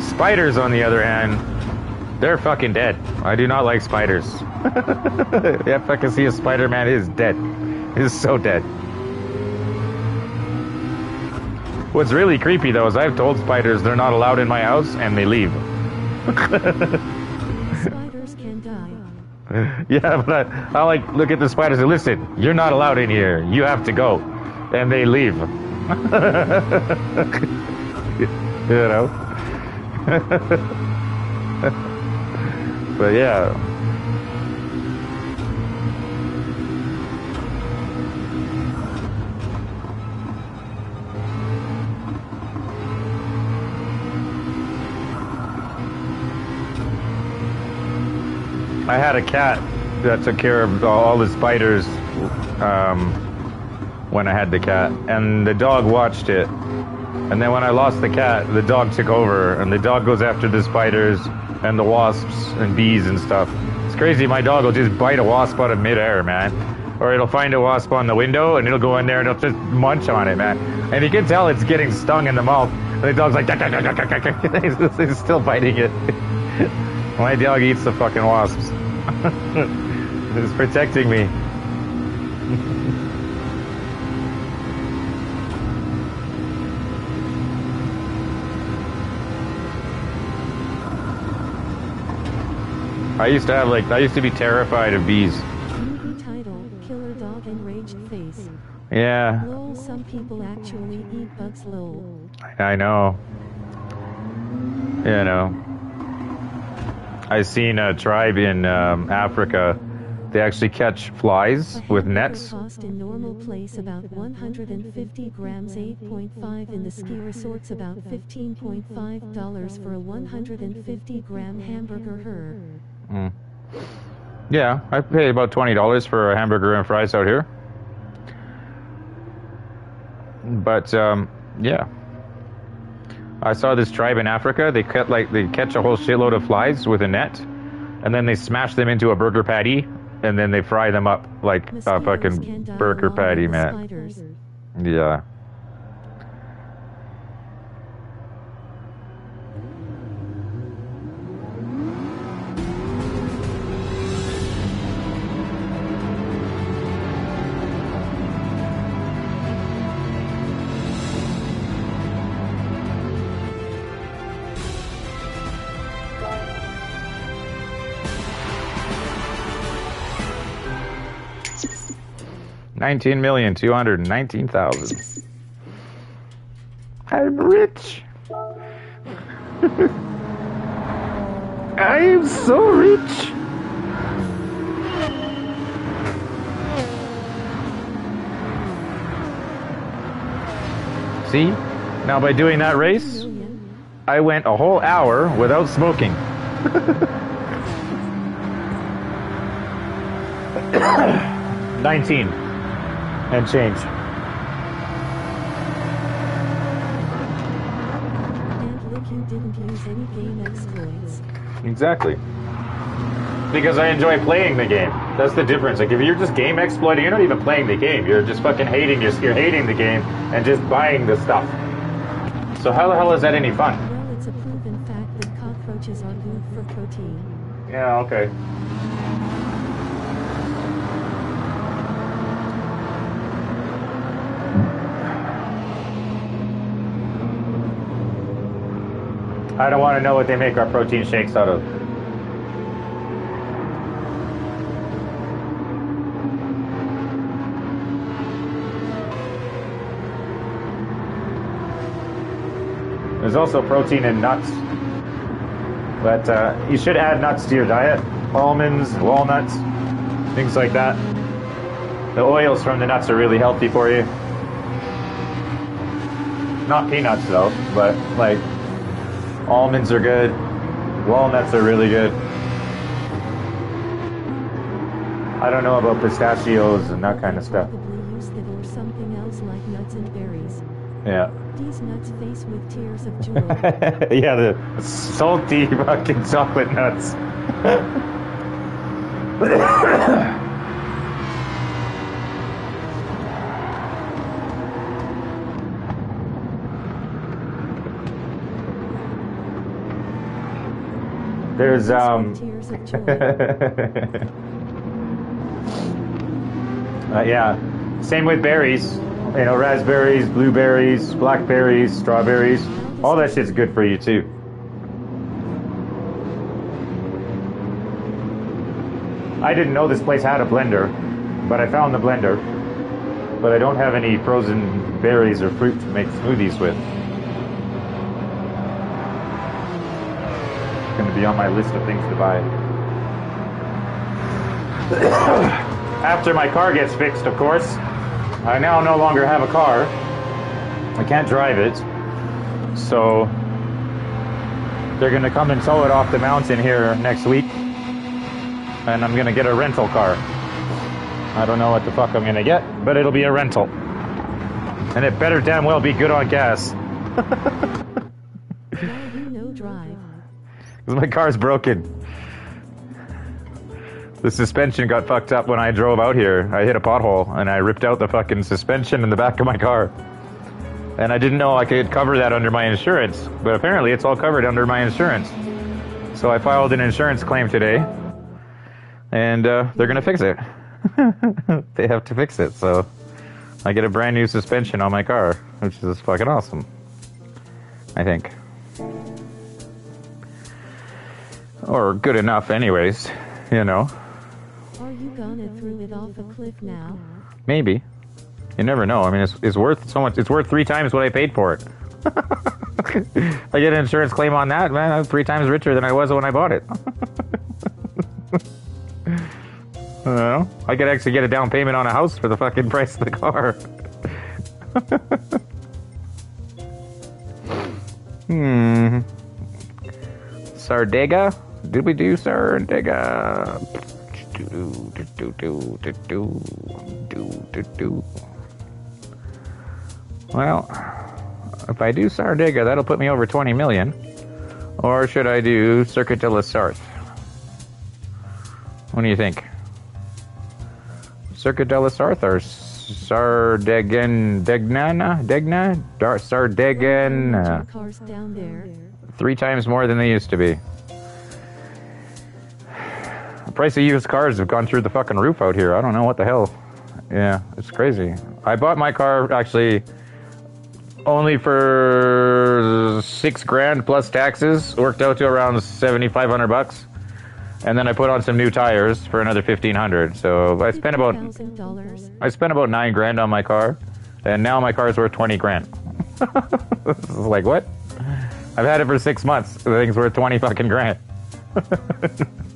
Spiders, on the other hand, they're fucking dead. I do not like spiders. I can see a Spider Man, is dead. He's so dead. What's really creepy though is I've told spiders they're not allowed in my house and they leave. Yeah, but I, I like look at the spiders and listen, you're not allowed in here. You have to go. And they leave. you know? but yeah. I had a cat that took care of all the spiders um, when I had the cat, and the dog watched it. And then when I lost the cat, the dog took over, and the dog goes after the spiders and the wasps and bees and stuff. It's crazy. My dog will just bite a wasp out of midair, man. Or it'll find a wasp on the window and it'll go in there and it'll just munch on it, man. And you can tell it's getting stung in the mouth. The dog's like, he's, he's still biting it. My dog eats the fucking wasps. it's protecting me. I used to have like I used to be terrified of bees. Movie title, Killer Dog Enraged Face. Yeah, Lol, some people actually eat bugs lol. I know. You know. I seen a tribe in um, Africa. They actually catch flies with nets. Cost in normal place about 150 grams, 8.5 in the ski resorts, about 15.5 dollars for a 150 gram hamburger. Her. Mm. Yeah, I pay about twenty dollars for a hamburger and fries out here. But um, yeah, I saw this tribe in Africa. They cut like they catch a whole shitload of flies with a net, and then they smash them into a burger patty, and then they fry them up like a fucking burger patty, man. Yeah. Nineteen million two hundred nineteen thousand. I'm rich. I am so rich. See? Now by doing that race, I went a whole hour without smoking. Nineteen and change. And look, you didn't use any game exploits. Exactly. Because I enjoy playing the game. That's the difference. Like if you're just game exploiting, you're not even playing the game. You're just fucking hating your, you're hating the game and just buying the stuff. So how the hell is that any fun? Well, it's a proven fact that cockroaches are good for protein. Yeah, okay. I don't want to know what they make our protein shakes out of. There's also protein in nuts. But uh, you should add nuts to your diet. Almonds, walnuts, things like that. The oils from the nuts are really healthy for you. Not peanuts though, but like almonds are good. Walnuts are really good. I don't know about pistachios and that kind of stuff. Probably use that or something else like nuts and berries. Yeah. These nuts face with tears of joy. yeah, the salty fucking chocolate nuts. There's um tears of joy. Uh, yeah. Same with berries. You know, raspberries, blueberries, blackberries, strawberries. All that shit's good for you too. I didn't know this place had a blender, but I found the blender. But I don't have any frozen berries or fruit to make smoothies with. Going to be on my list of things to buy. After my car gets fixed, of course. I now no longer have a car. I can't drive it. So they're going to come and tow it off the mountain here next week. And I'm going to get a rental car. I don't know what the fuck I'm going to get, but it'll be a rental. And it better damn well be good on gas. Because my car's broken. The suspension got fucked up when I drove out here. I hit a pothole and I ripped out the fucking suspension in the back of my car. And I didn't know I could cover that under my insurance, but apparently it's all covered under my insurance. So I filed an insurance claim today, and uh, they're gonna fix it. they have to fix it, so I get a brand new suspension on my car, which is fucking awesome. I think. Or good enough, anyways, you know. Are you gonna throw it off a cliff now? Maybe. You never know. I mean, it's, it's worth so much. It's worth three times what I paid for it. I get an insurance claim on that, man. I'm three times richer than I was when I bought it. Know. I could actually get a down payment on a house for the fucking price of the car. hmm. Sardega? Did we do Sardega? Do do do do do do do do do. Well, if I do Sardega, that'll put me over 20 million. Or should I do Circuit de la Sarthe? What do you think? Circuit de la Sarthe or Sardegan Degnana Degna Dar Sardegan uh, three times more than they used to be. Price of used cars have gone through the fucking roof out here. I don't know what the hell. Yeah, it's crazy. I bought my car actually only for six grand plus taxes. Worked out to around seventy five hundred bucks, and then I put on some new tires for another fifteen hundred. So I spent about. I spent about nine grand on my car, and now my car's worth twenty grand. Is like what? I've had it for six months. The thing's worth twenty fucking grand.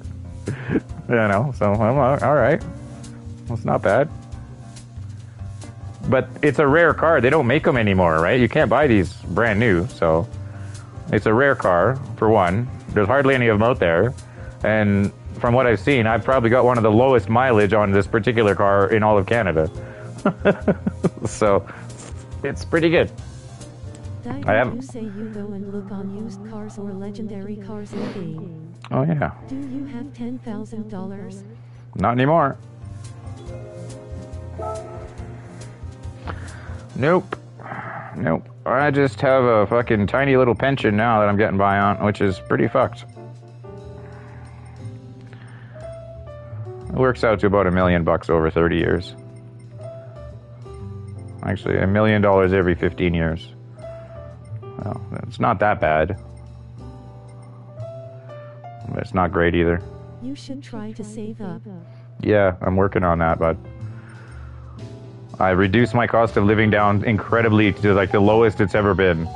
you know, so I'm all all right. It's not bad. But it's a rare car. They don't make them anymore, right? You can't buy these brand new, so it's a rare car for one. There's hardly any of them out there, and from what I've seen, I've probably got one of the lowest mileage on this particular car in all of Canada. so it's pretty good. Did I have- you say you go and look on used cars or legendary cars in game? Oh yeah, Do you have ten thousand dollars? not anymore. Nope. Nope. I just have a fucking tiny little pension now that I'm getting by on, which is pretty fucked. It works out to about a million bucks over 30 years. Actually, a million dollars every 15 years. Well, it's not that bad. But it's not great either. You should try to save up. Yeah, I'm working on that, but I reduced my cost of living down incredibly to like the lowest it's ever been.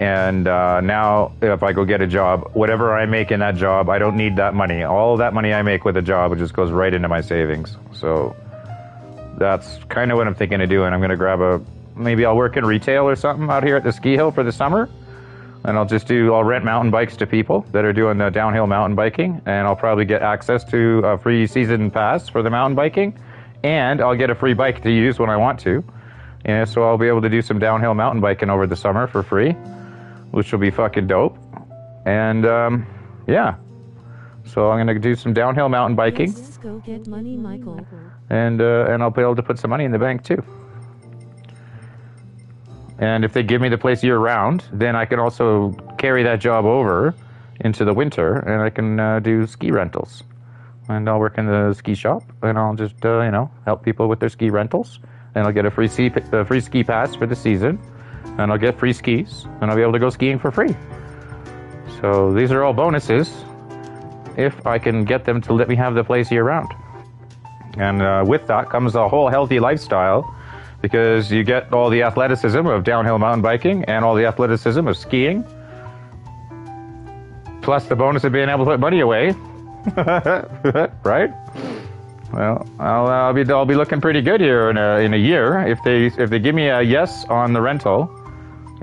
And uh, now, if I go get a job, whatever I make in that job, I don't need that money. All that money I make with a job just goes right into my savings. So that's kind of what I'm thinking of doing. I'm going to grab a maybe I'll work in retail or something out here at the ski hill for the summer. And I'll just do, I'll rent mountain bikes to people that are doing the downhill mountain biking. And I'll probably get access to a free season pass for the mountain biking. And I'll get a free bike to use when I want to. And so I'll be able to do some downhill mountain biking over the summer for free, which will be fucking dope. And um, yeah. So I'm going to do some downhill mountain biking. Money. And, uh, and I'll be able to put some money in the bank too. And if they give me the place year round, then I can also carry that job over into the winter and I can uh, do ski rentals. And I'll work in the ski shop and I'll just, uh, you know, help people with their ski rentals. And I'll get a free ski, a free ski pass for the season. And I'll get free skis and I'll be able to go skiing for free. So these are all bonuses if I can get them to let me have the place year round. And uh, with that comes a whole healthy lifestyle because you get all the athleticism of downhill mountain biking and all the athleticism of skiing, plus the bonus of being able to put money away. right? Well, I'll, uh, I'll be I'll be looking pretty good here in a in a year if they if they give me a yes on the rental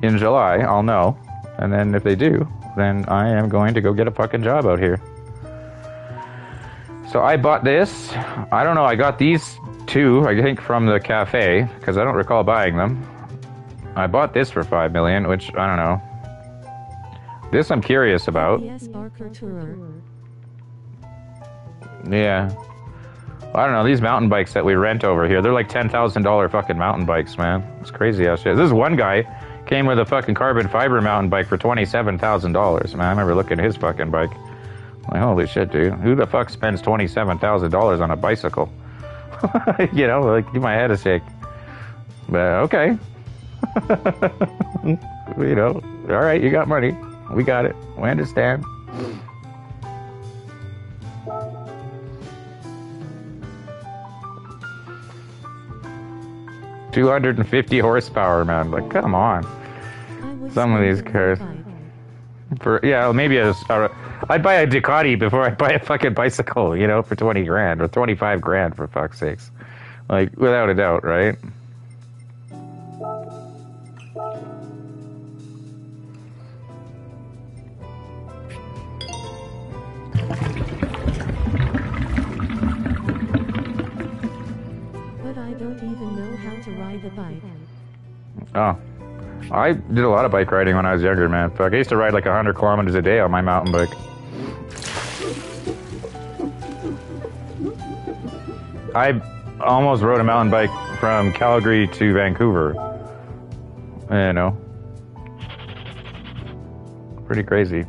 in July, I'll know, and then if they do, then I am going to go get a fucking job out here. So I bought this. I don't know. I got these two, I think, from the cafe because I don't recall buying them. I bought this for five million, which I don't know. This I'm curious about. Yes, Barker Tourer. Yeah. I don't know these mountain bikes that we rent over here. They're like ten thousand dollar fucking mountain bikes, man. It's crazy how shit. This is one guy came with a fucking carbon fiber mountain bike for twenty seven thousand dollars. Man, I remember looking at his fucking bike. Like holy shit, dude. Who the fuck spends twenty seven thousand dollars on a bicycle? you know, like give my head a shake. But okay. you know, all right, you got money. We got it. We understand. Two hundred and fifty horsepower, man. Like, come on. Some of these it on a cars. For yeah, maybe a, a, I'd buy a Ducati before I buy a fucking bicycle, you know, for twenty grand or twenty five grand for fuck's sakes, like without a doubt, right? But I don't even know how to ride a bike. Oh, I did a lot of bike riding when I was younger, man. Fuck, I used to ride like hundred kilometers a day on my mountain bike. I almost rode a mountain bike from Calgary to Vancouver. You know, pretty crazy.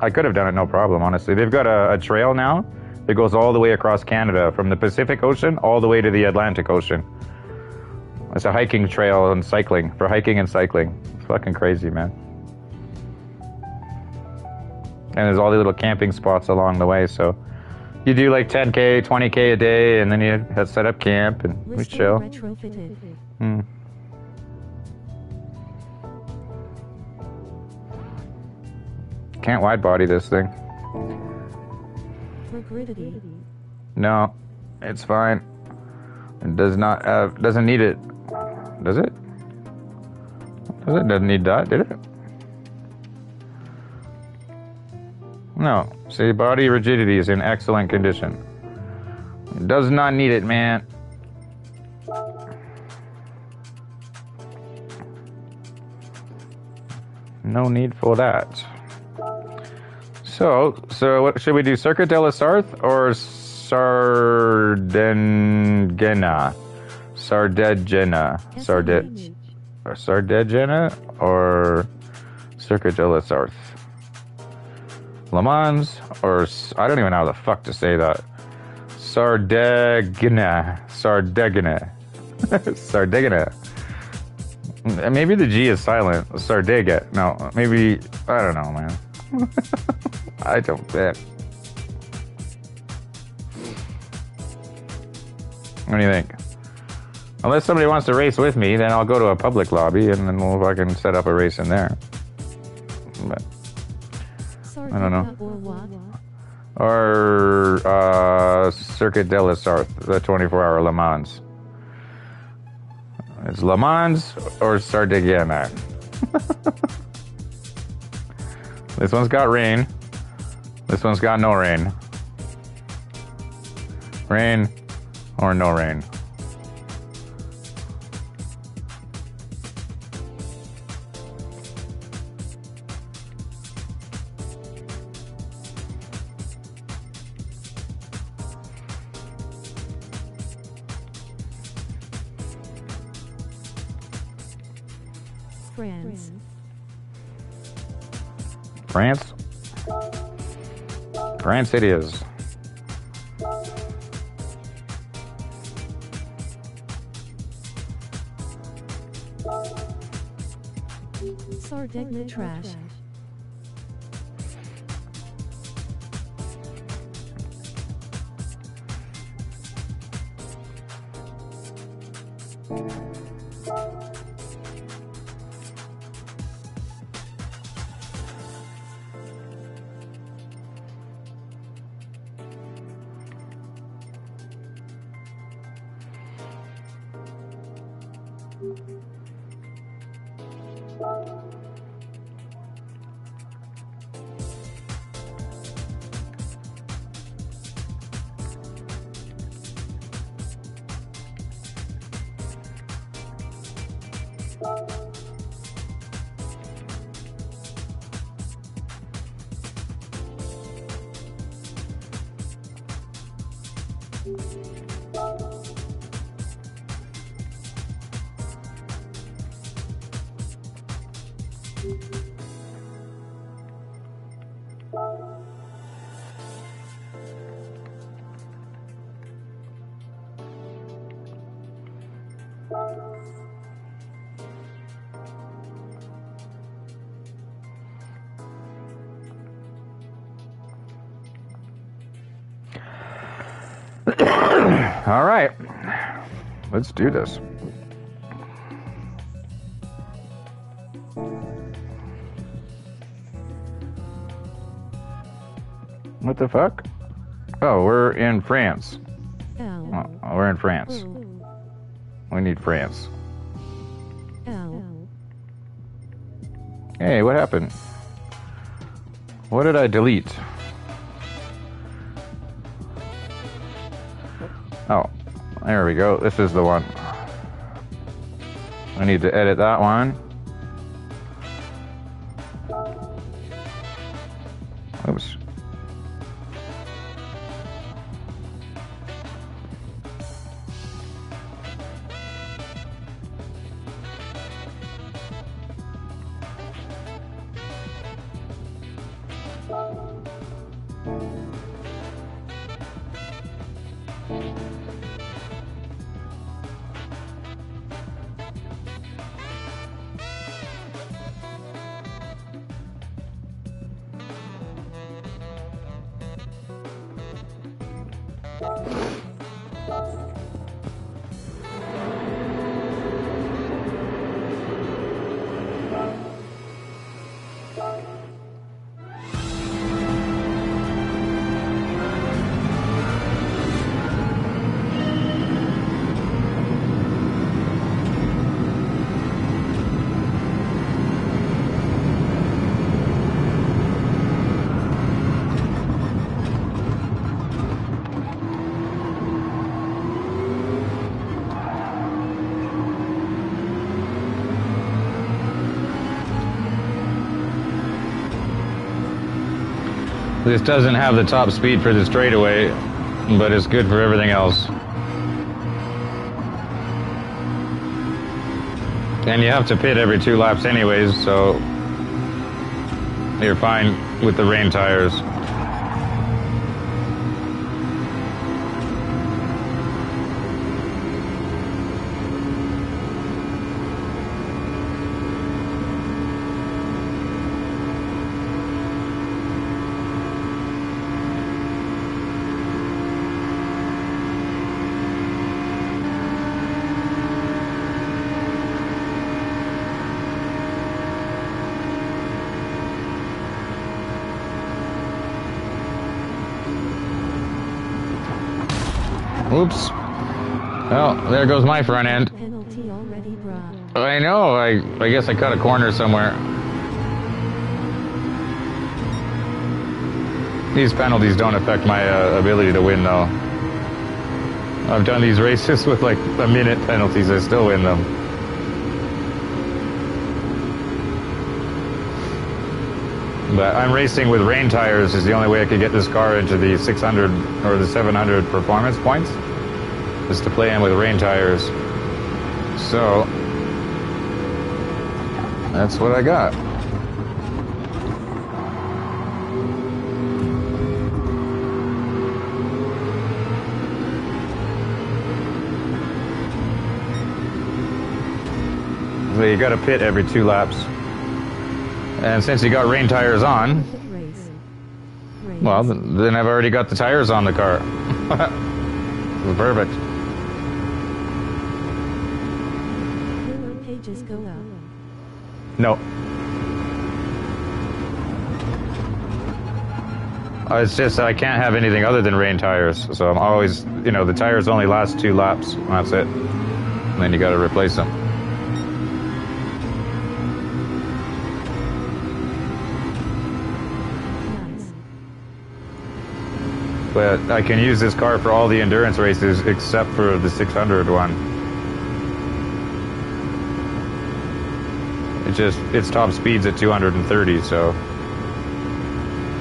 I could have done it no problem, honestly. They've got a, a trail now that goes all the way across Canada from the Pacific Ocean all the way to the Atlantic Ocean. It's a hiking trail and cycling for hiking and cycling. It's fucking crazy, man. And there's all the little camping spots along the way, so you do like 10k, 20k a day, and then you have set up camp and we chill. Hmm. Can't wide body this thing. No, it's fine. It does not have, doesn't need it. Does it? Does it? Doesn't need that, did it? No. See, body rigidity is in excellent condition. It does not need it, man. No need for that. So, so what should we do? Circuit de la Sarthe or Sardengena? Sardegena. Sarde, SMH. or Sardegena or Circuit de la Sarthe? Le Mans or I don't even know how the fuck to say that. Sardegna. Sardegna. Sardegna. Mm, Maybe the G is silent. Sardega. No, maybe I don't know, man. I don't bet. What do you think? Unless somebody wants to race with me, then I'll go to a public lobby and then we'll fucking set up a race in there. But, I don't know. Or uh, Circuit de la Sarthe, the 24 hour Le Mans. It's Le Mans or Sardegna. this one's got rain. This one's got no rain. Rain or no rain. France? France it is. Let's do this. What the fuck? Oh, we're in France. Oh, uh, we're in France. Oh. We need France. Oh. Hey, what happened? What did I delete? There we go. This is the one. I need to edit that one. This doesn't have the top speed for the straightaway, but it's good for everything else. And you have to pit every two laps anyways, so you're fine with the rain tires. Goes my front end. Penalty already brought. I know. I I guess I cut a corner somewhere. These penalties don't affect my uh, ability to win, though. I've done these races with like a minute penalties. I still win them. But I'm racing with rain tires. Is the only way I could get this car into the 600 or the 700 performance points. Is to play in with rain tires. So that's what I got. So you got to pit every two laps. And since you got rain tires on, well, then I've already got the tires on the car. Perfect. Will go up? No. Uh, It's just I can't have anything other than rain tires. So I'm always, you know, the tires only last two laps. That's it. And then you got to replace them. Nice. But I can use this car for all the endurance races except for the 600 one. Just its top speed's at 230, so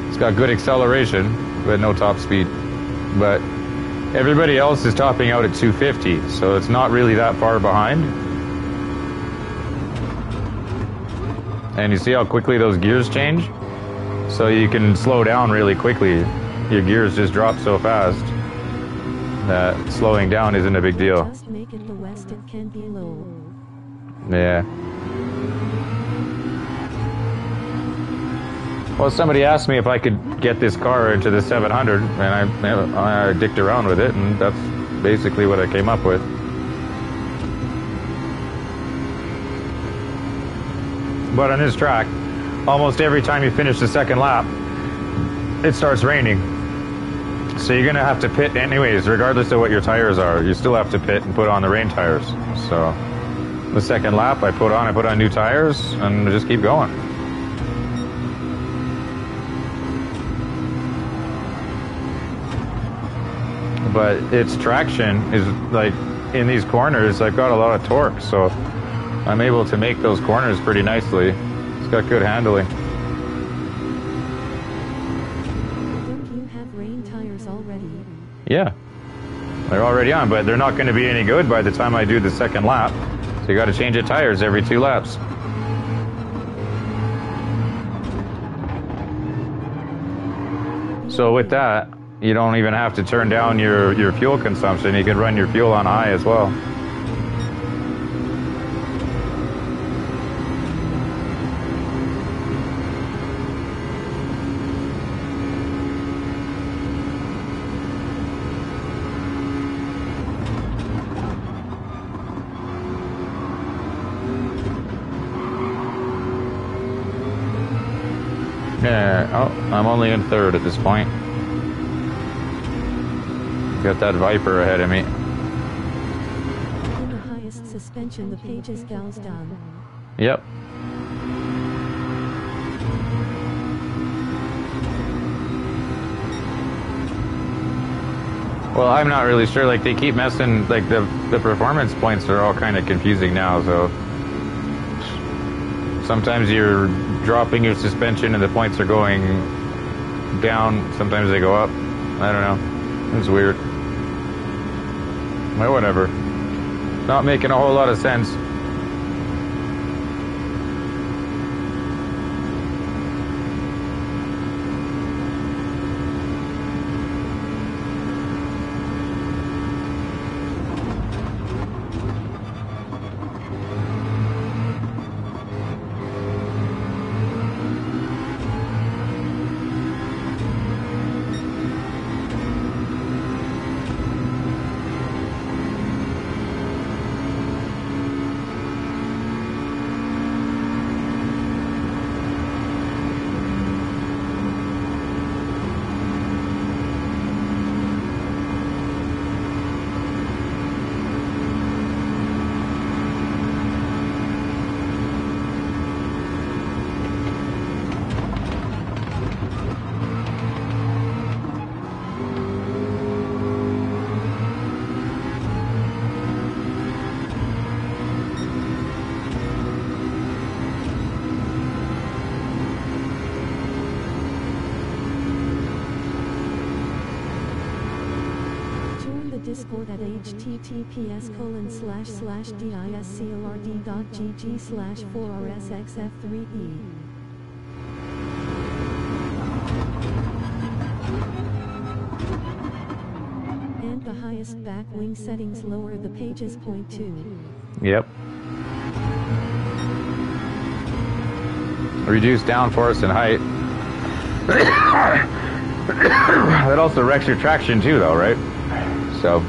it's got good acceleration, but no top speed. But Everybody else is topping out at 250, so it's not really that far behind. And you see how quickly those gears change? So you can slow down really quickly. Your gears just drop so fast that slowing down isn't a big deal. Just make it the west it can be low. Yeah. Well, somebody asked me if I could get this car into the 700, and I, I dicked around with it, and that's basically what I came up with. But on this track, almost every time you finish the second lap, it starts raining. So you're gonna have to pit anyways, regardless of what your tires are. You still have to pit and put on the rain tires. So the second lap, I put on, I put on new tires, and just keep going. But its traction is like in these corners. I've got a lot of torque, so I'm able to make those corners pretty nicely. It's got good handling. Don't you have rain tires already? Yeah. They're already on, but they're not going to be any good by the time I do the second lap. So you got to change the tires every two laps. So with that, you don't even have to turn down your, your fuel consumption. You can run your fuel on high as well. Yeah, oh, I'm only in third at this point. Got that Viper ahead of me. In the highest suspension the pages gals done. Yep. Well, I'm not really sure. Like they keep messing. Like the the performance points are all kind of confusing now. So sometimes you're dropping your suspension and the points are going down. Sometimes they go up. I don't know. It's weird. Well, whatever. Not making a whole lot of sense. Https colon slash slash discord dot gg slash 4rsxf3e. And the highest back wing settings lower the pages point two. Yep. Reduce downforce and height. that also wrecks your traction too, though, right? So.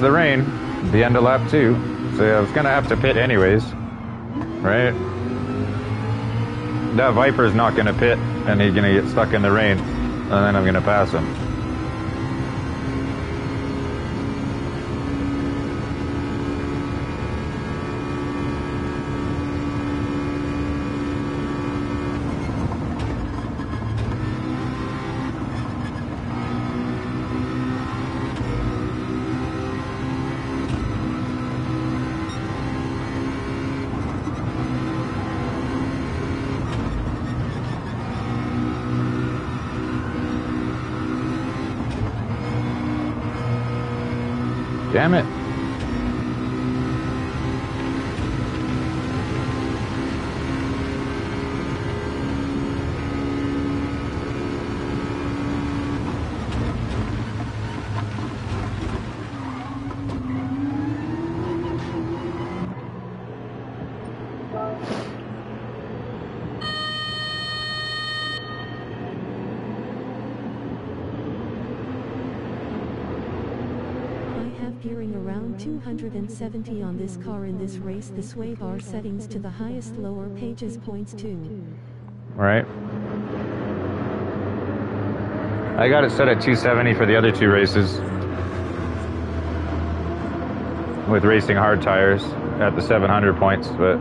The rain. The end of lap two. So I was gonna have to pit anyways. Right? that Viper's not to pit, and he's to get stuck in the rain, and then I'm to pass him. 270 on this car in this race the sway bar settings to the highest lower pages points to. Right. I got it set at 270 for the other two races. With racing hard tires at the 700 points, but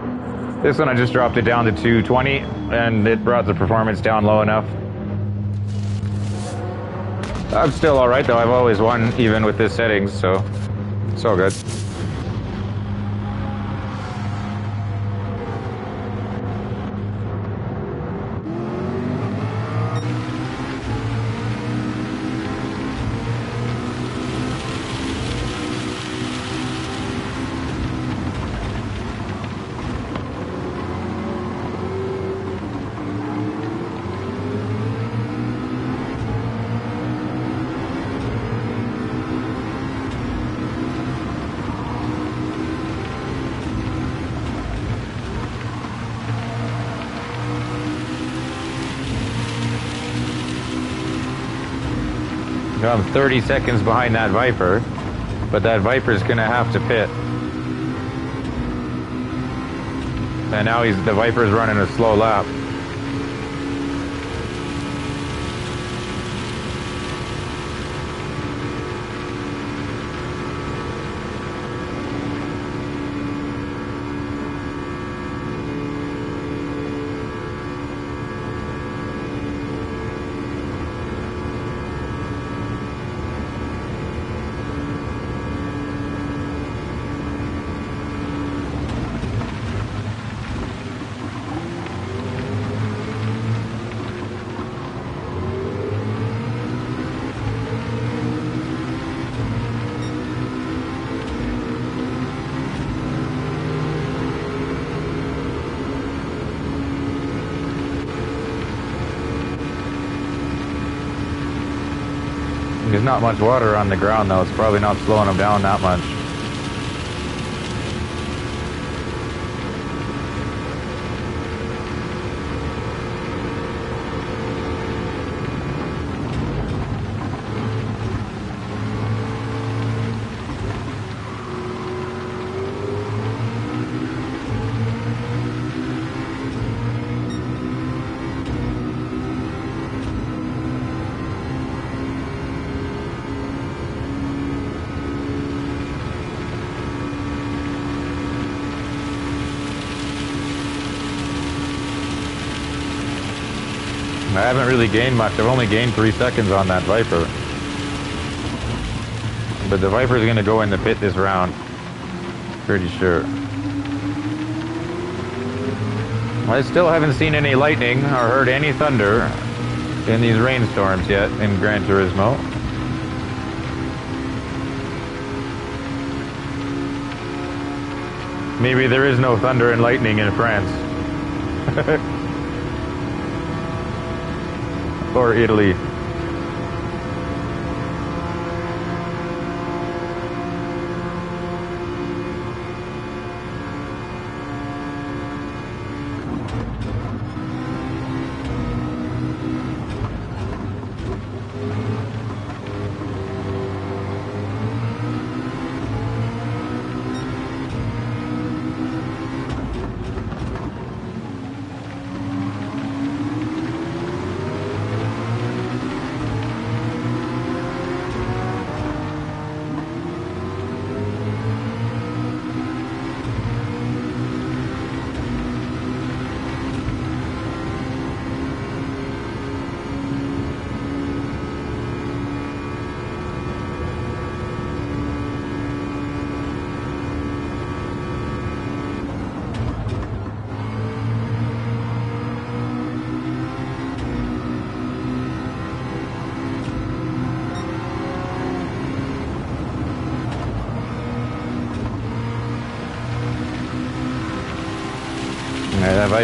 this one I just dropped it down to 220 and it brought the performance down low enough. I'm still alright though, I've always won even with this settings, so it's all good. I'm 30 seconds behind that Viper, but that Viper's gonna have to pit. And now he's the Viper's running a slow lap. There's not much water on the ground though. It's probably not slowing them down that much. Really gained much. I've only gained three seconds on that Viper. But the Viper's going to go in the pit this round. Pretty sure. I still haven't seen any lightning or heard any thunder in these rainstorms yet in Gran Turismo. Maybe there is no thunder and lightning in France. Or Italy.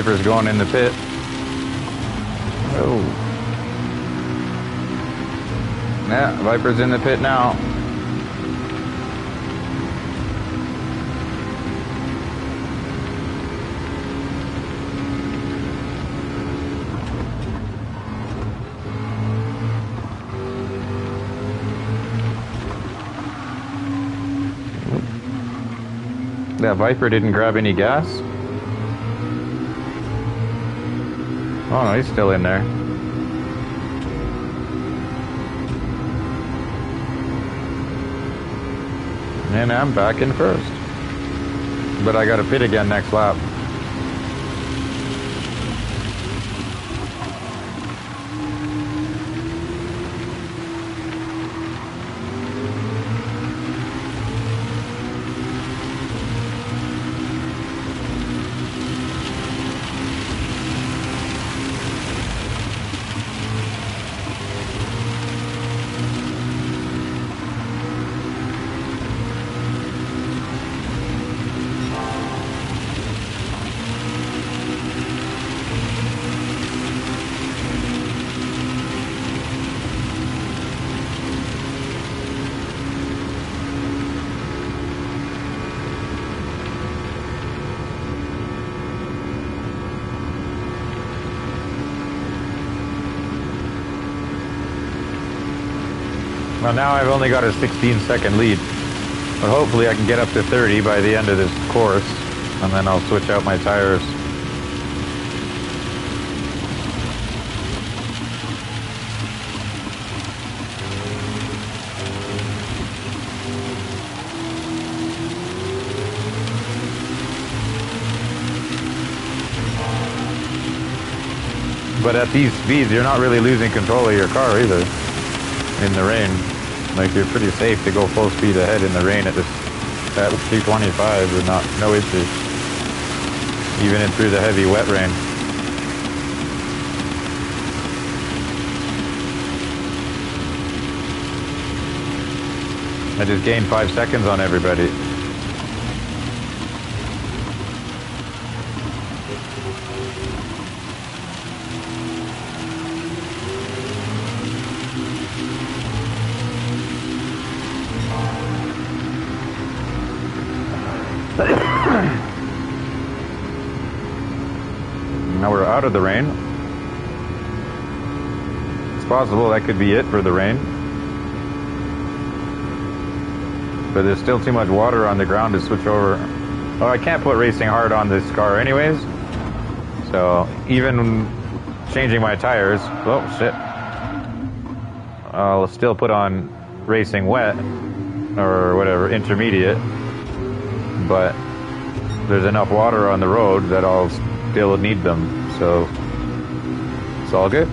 Viper's going in the pit. Oh. Yeah, Viper's in the pit now. That Viper didn't grab any gas? Oh no, he's still in there. And I'm back in first. But I got to pit again next lap. Well, now I've only got a 16 second lead. But hopefully I can get up to 30 by the end of this course, and then I'll switch out my tires. But at these speeds, you're not really losing control of your car either in the rain. Like you're pretty safe to go full speed ahead in the rain at this at 225 with not no issues. Even in through the heavy wet rain. I just gained five seconds on everybody. The rain. It's possible that could be it for the rain. But there's still too much water on the ground to switch over. Oh, I can't put racing hard on this car anyways. So even changing my tires, oh shit. I'll still put on racing wet or whatever, intermediate. But there's enough water on the road that I'll still need them. So it's all good.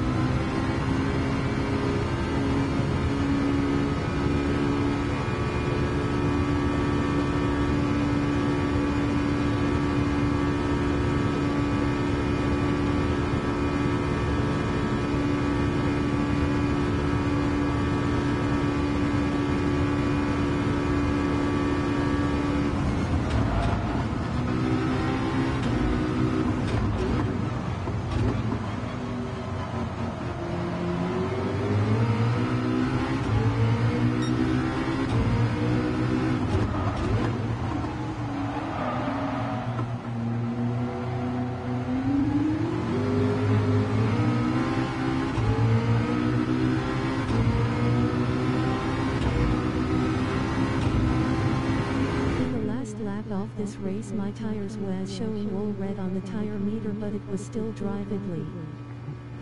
In the last lap of this race my tires was showing all red on the tire meter but it was still drivably.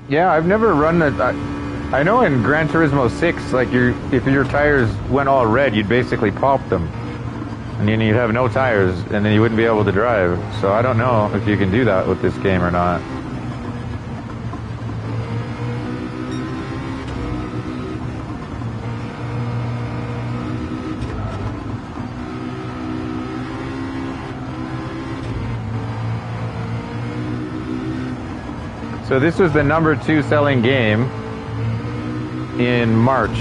Yeah, I've never run it. I, know in Gran Turismo 6, like if your tires went all red, you'd basically pop them, and then you'd have no tires, and then you wouldn't be able to drive. So I don't know if you can do that with this game or not. So this was the number two selling game in March.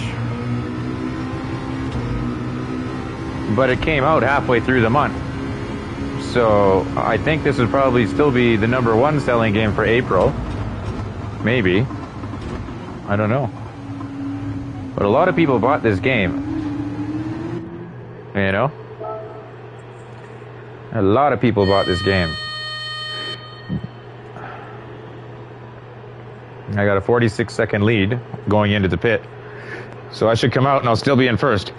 But it came out halfway through the month. So I think this would probably still be the number one selling game for April. Maybe. I don't know. But a lot of people bought this game. You know? A lot of people bought this game. I got a 46 second lead going into the pit. So I should come out and I'll still be in first.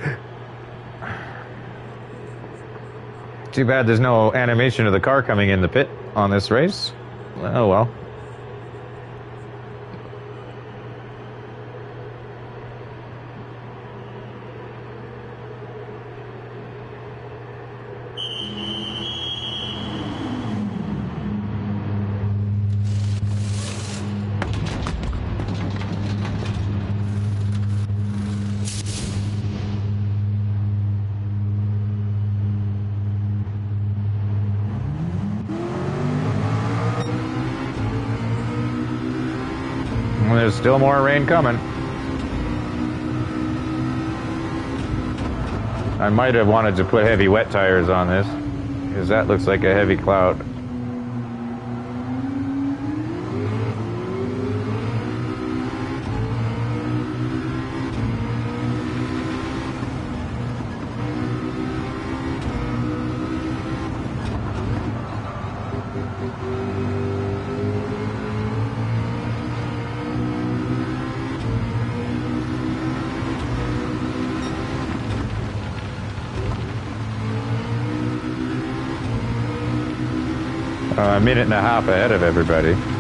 Too bad there's no animation of the car coming in the pit on this race. Oh well. Rain coming. I might have wanted to put heavy wet tires on this, because that looks like a heavy cloud. A minute and a half ahead of everybody.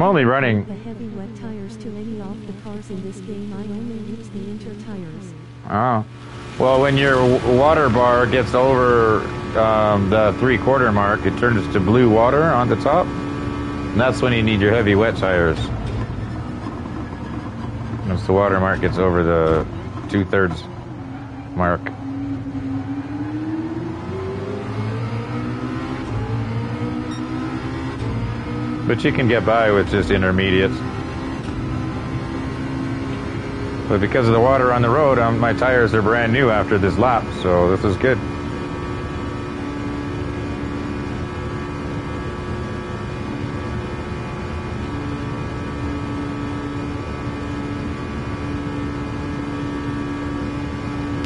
I'm only running. The heavy wet tires to any off the cars in this game I only use the inter tires. Oh. Well, when your water bar gets over um, the three quarter mark, it turns to blue water on the top. And that's when you need your heavy wet tires. Once the water mark gets over the two thirds mark. But you can get by with just intermediates. But because of the water on the road, um, my tires are brand new after this lap, so this is good.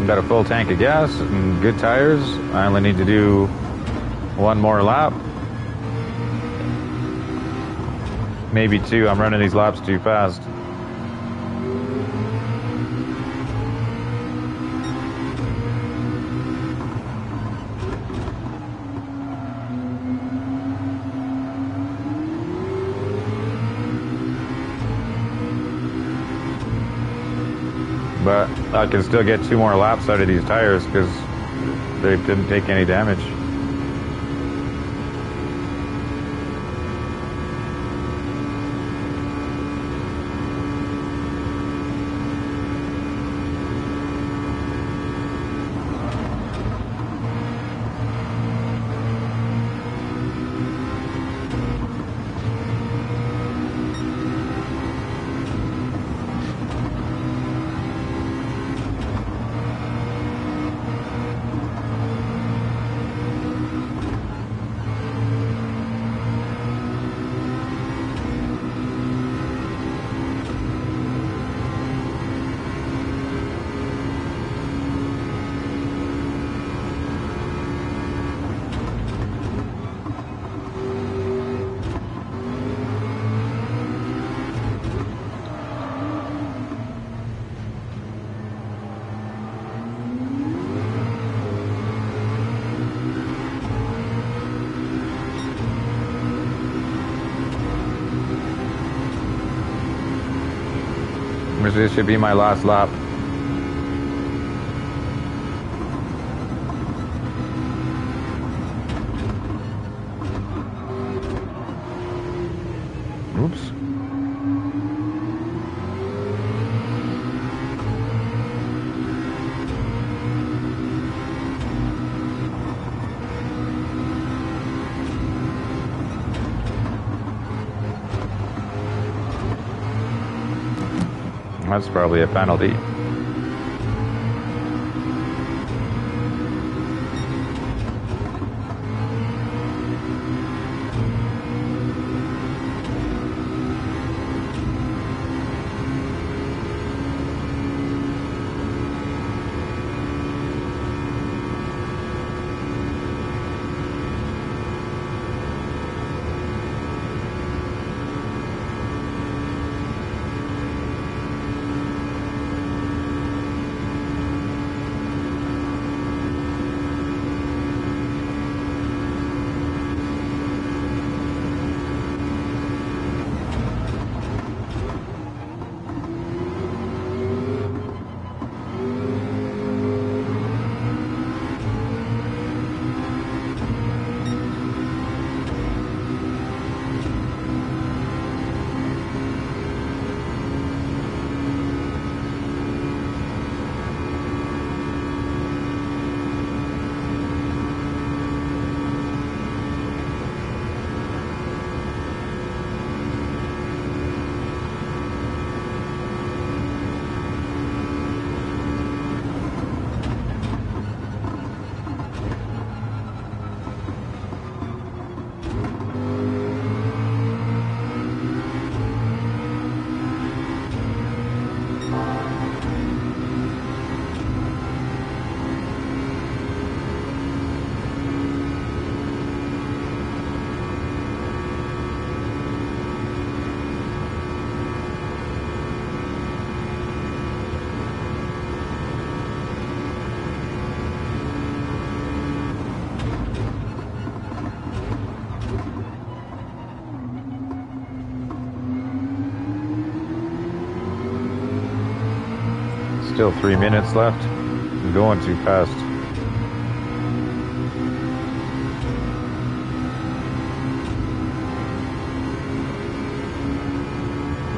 Got a full tank of gas and good tires. I only need to do one more lap. Maybe two. I'm running these laps too fast. But I can still get two more laps out of these tires because they didn't take any damage. This should be my last lap. Probably a penalty. Still three minutes left. I'm going too fast.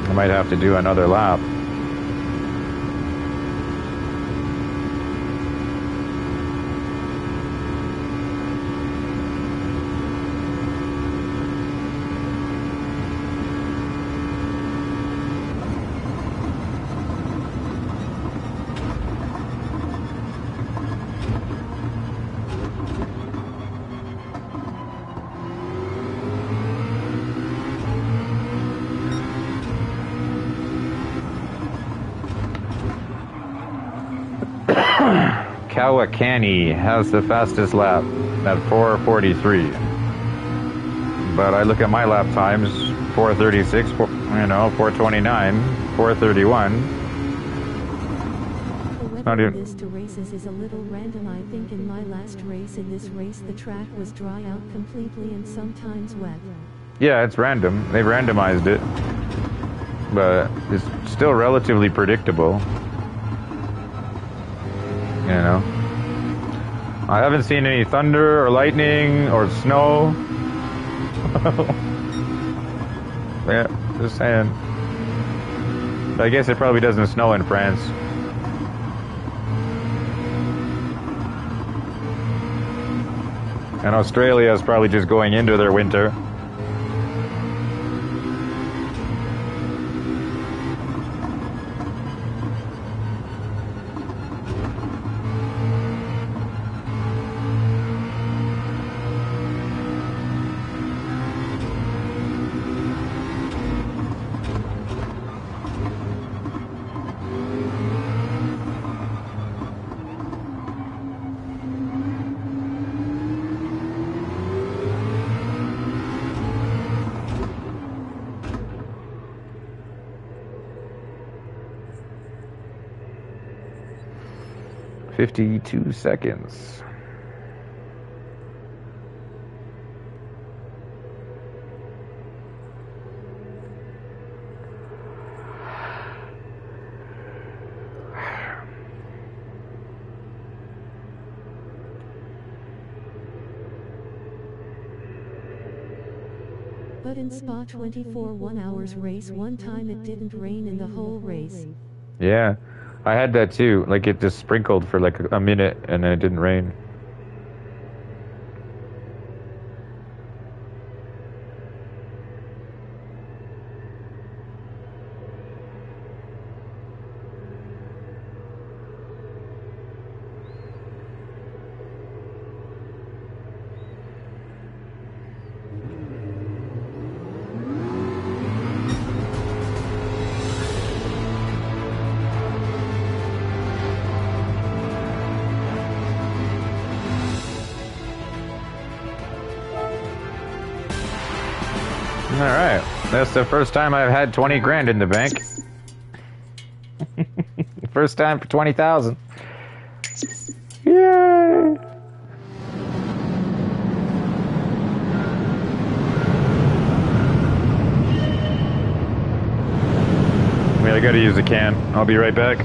I might have to do another lap. Kawakani has the fastest lap at 4:43. But I look at my lap times: 4:36, four, you know, 4:29, 4:31. Not even- this to races is a little random. I think in my last race in this race the track was dry out completely and sometimes wet. Yeah, it's random. They randomized it, but it's still relatively predictable. You know, I haven't seen any thunder or lightning or snow. yeah, just saying. But I guess it probably doesn't snow in France. And Australia is probably just going into their winter. 52 seconds. But in Spa 24 1 hours race one time it didn't rain in the whole race. Yeah. I had that too. Like it just sprinkled for like a minute and then it didn't rain. All right, that's the first time I've had twenty grand in the bank. first time for twenty thousand. Yay! Wait, I gotta use a can. I'll be right back.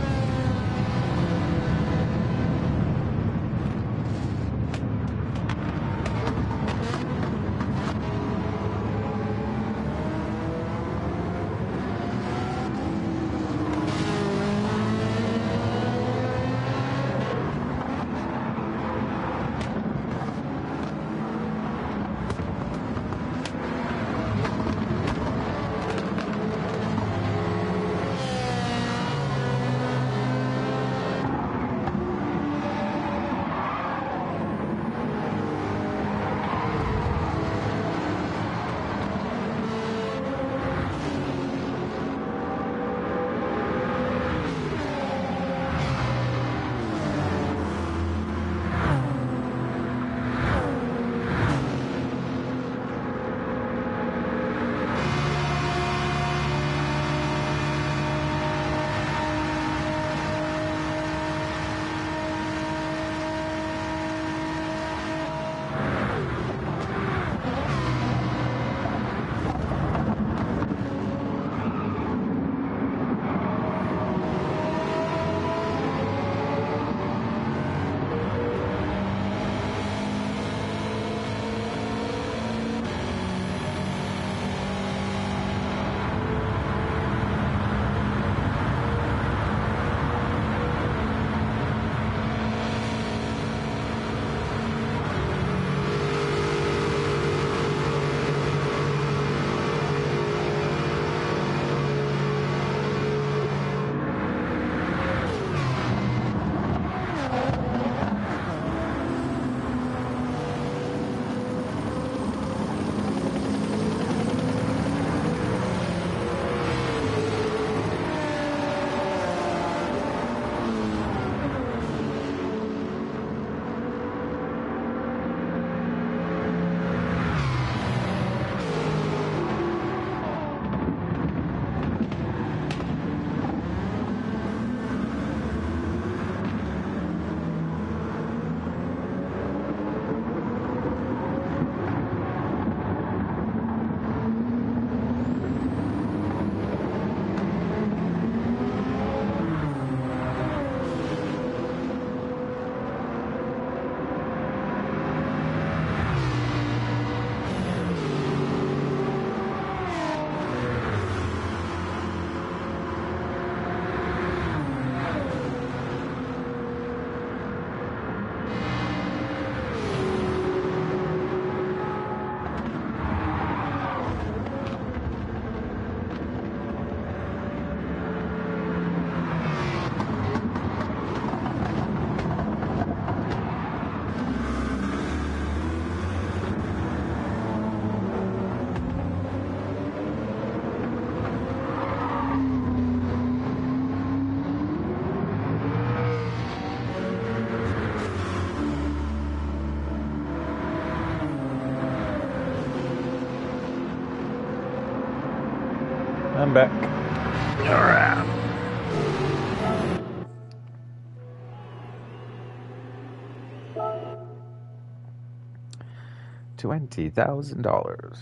Twenty thousand dollars.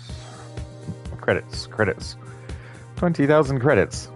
Credits, credits. Twenty thousand credits.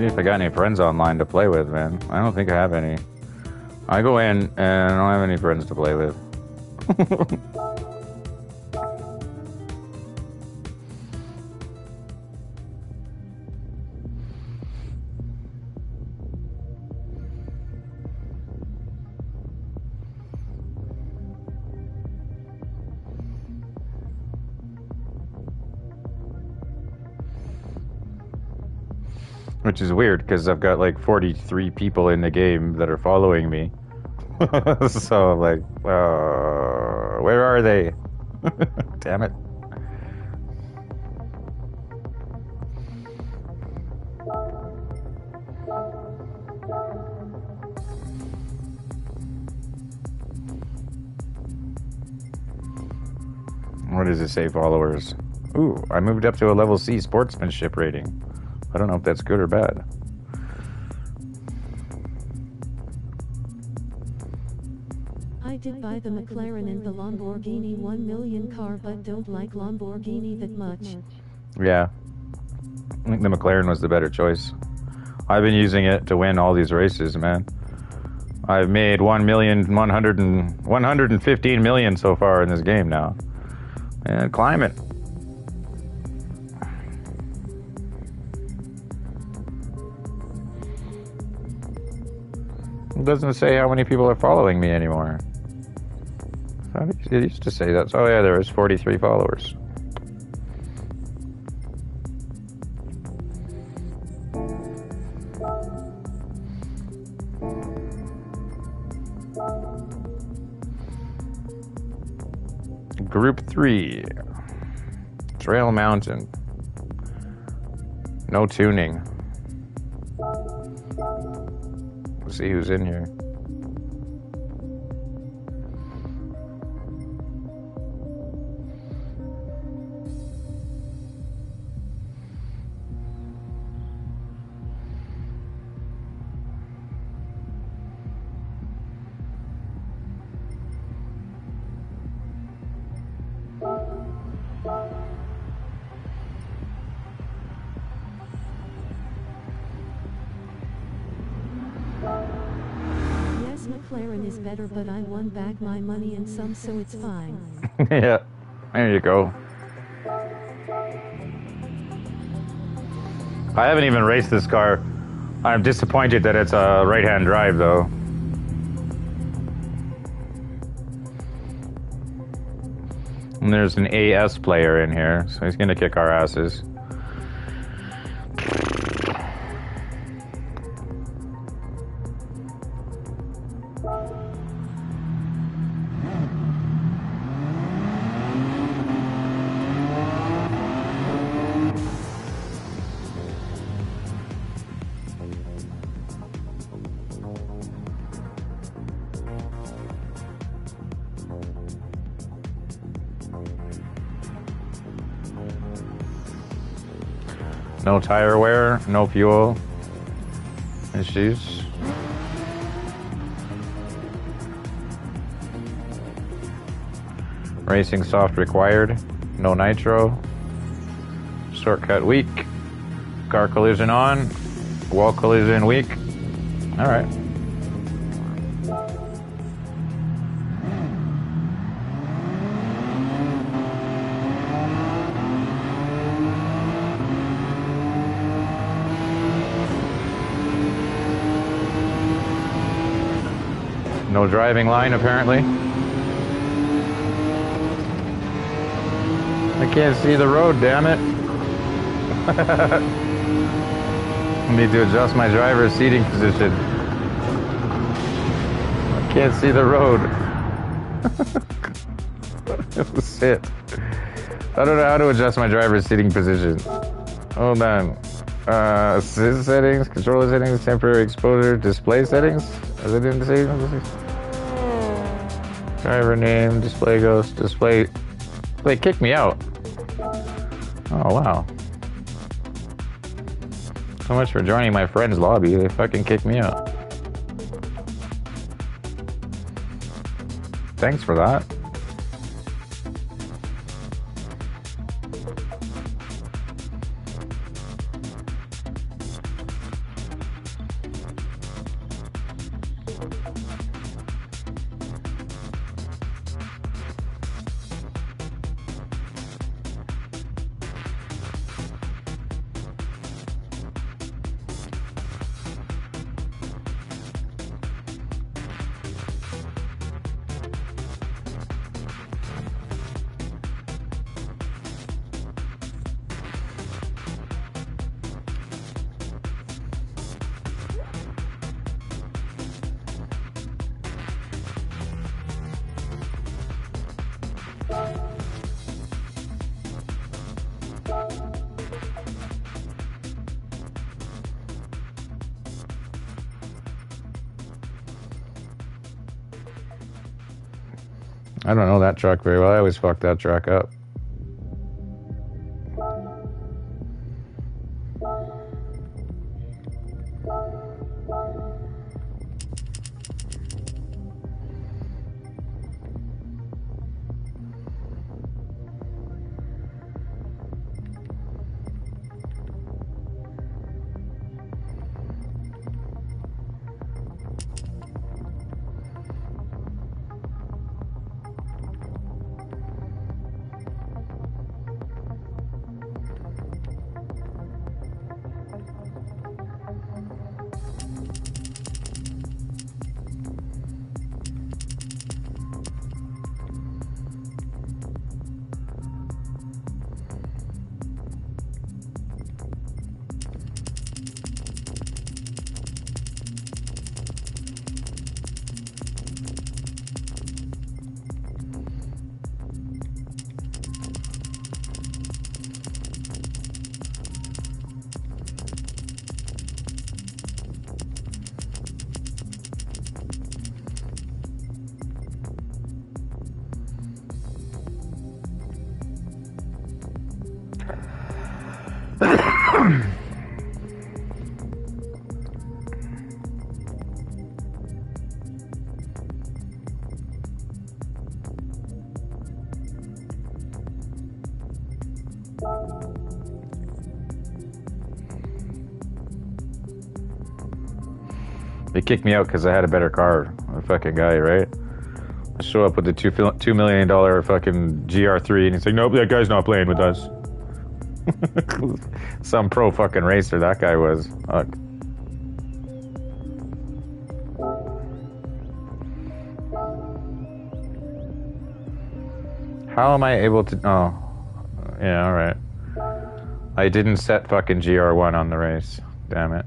See if I got any friends online to play with, man. I don't think I have any. I go in and I don't have any friends to play with. Which is weird because I've got like 43 people in the game that are following me. so I'm like, uh, where are they? Damn it. What does it say, followers? Ooh, I moved up to a level C sportsmanship rating. I don't know if that's good or bad. I did buy the McLaren and the Lamborghini 1 million car but don't like Lamborghini that much. Yeah. I think the McLaren was the better choice. I've been using it to win all these races, man. I've made 1 million, 100 and, 115 million so far in this game now. And climb it. It doesn't say how many people are following me anymore. It used to say that. Oh yeah, there was 43 followers. Group 3. Trial Mountain. No tuning. See who's in here. Better, but I won back my money and some, so it's fine. yeah, there you go. I haven't even raced this car. I'm disappointed that it's a right hand drive, though. And there's an AS player in here, so he's gonna kick our asses. No tire wear, no fuel issues. Racing soft required, no nitro. Shortcut weak. Car collision on. Wall collision weak. Alright. No driving line apparently. I can't see the road, damn it. I need to adjust my driver's seating position. I can't see the road. Shit. I don't know how to adjust my driver's seating position. Hold on. Uh, settings, controller settings, temporary exposure, display settings. Is it in the settings? Driver name, display ghost, display. They kicked me out. Oh wow. So much for joining my friend's lobby. They fucking kicked me out. Thanks for that. I don't know that truck very well. I always fuck that truck up. Kicked me out because I had a better car. The fucking guy, right? I show up with the two two million dollar fucking GR3, and he's like, "Nope, that guy's not playing with us." Some pro fucking racer that guy was. Fuck. How am I able to? Oh, yeah, all right. I didn't set fucking GR1 on the race. Damn it.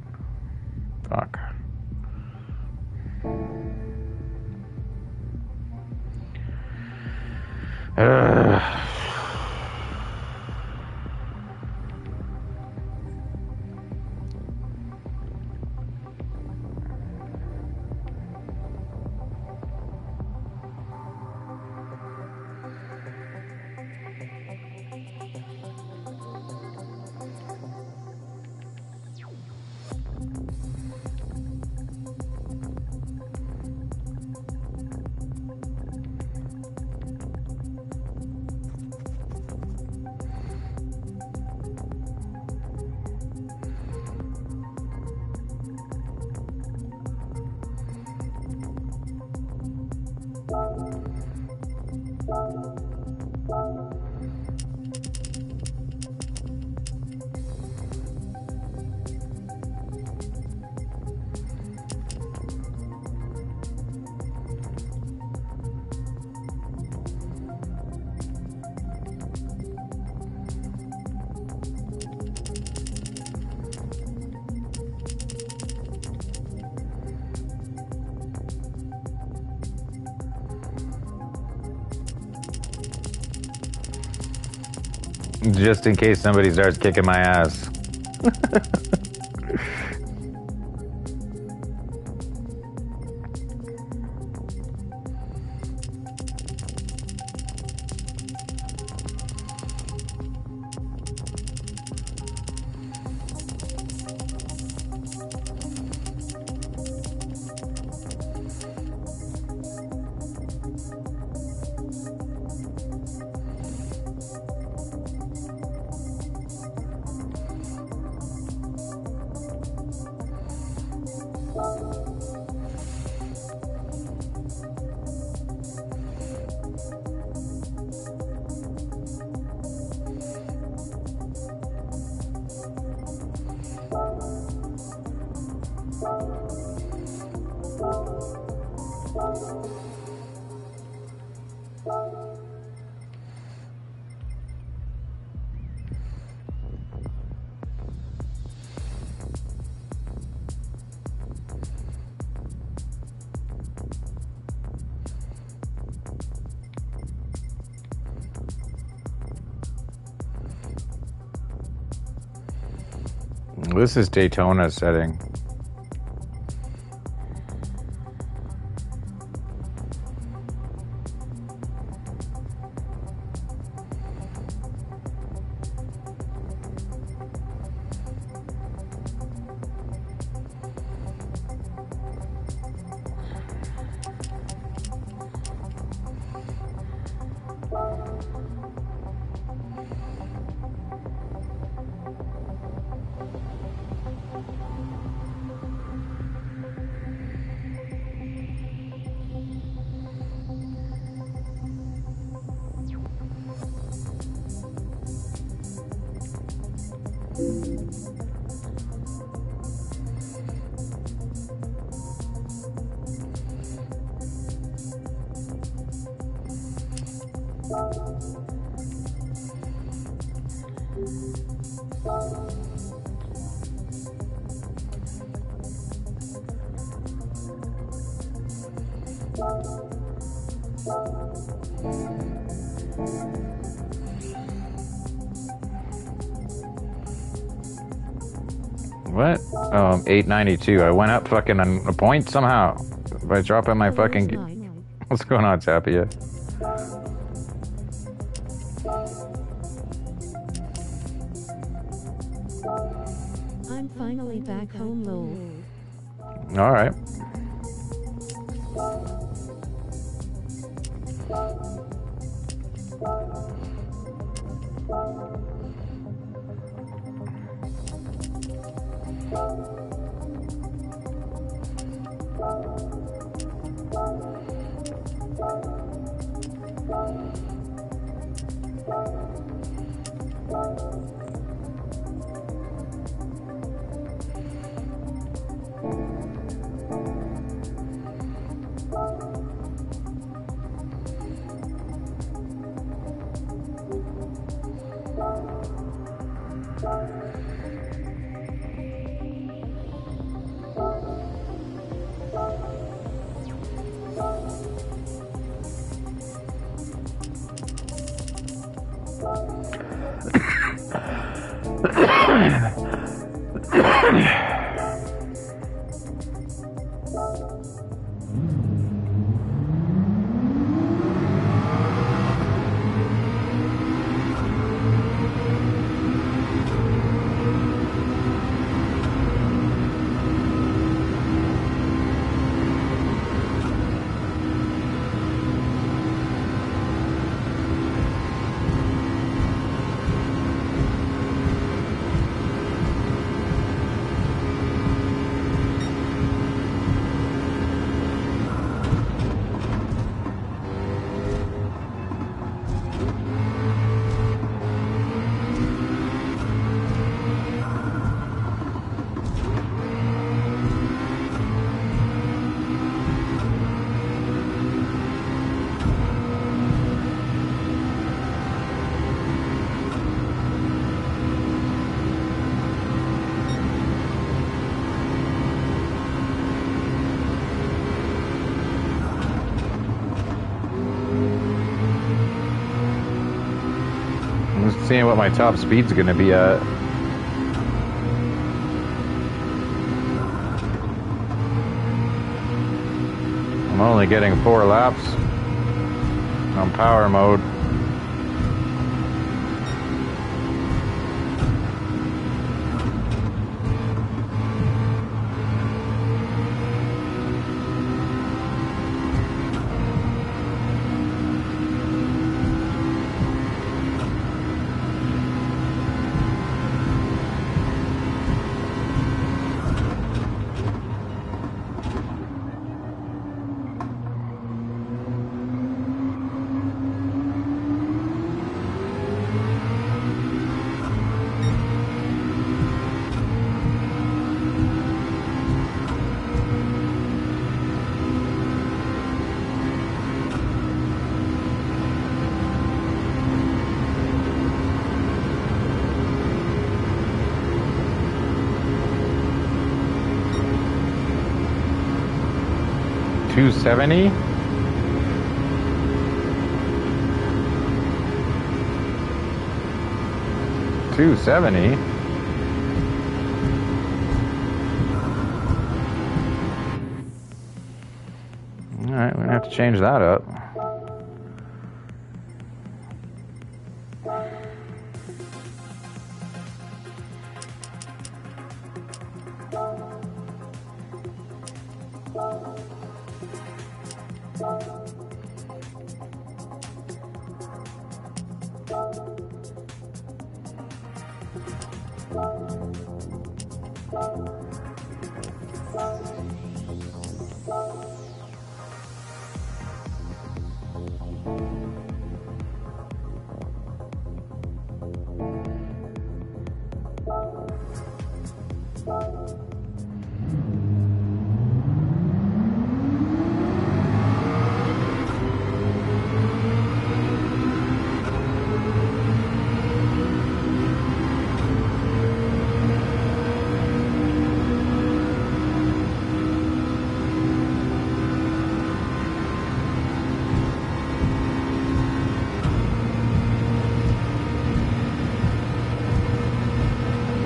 Just in case somebody starts kicking my ass. This is Daytona setting. 892. I went up fucking a point somehow by dropping my fucking. Oh, What's going on, Tapia? What my top speed's gonna be at. I'm only getting four laps on power mode. Two seventy. Two seventy. All right, we're gonna have to change that up.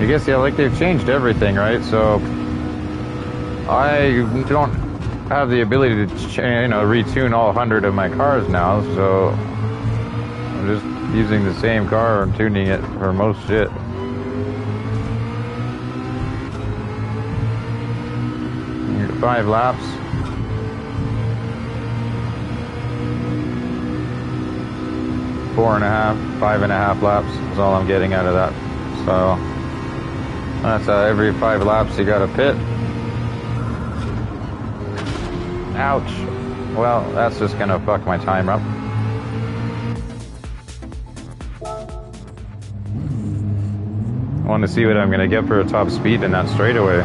Guess, yeah, like they've changed everything, right? So I don't have the ability to, you know, retune all 100 of my cars now, so I'm just using the same car and tuning it for most shit. Five laps. Four and a half, five and a half laps is all I'm getting out of that. So that's uh, every five laps you got a pit. Ouch. Well, that's just gonna fuck my time up. I want to see what I'm gonna get for a top speed in that straightaway.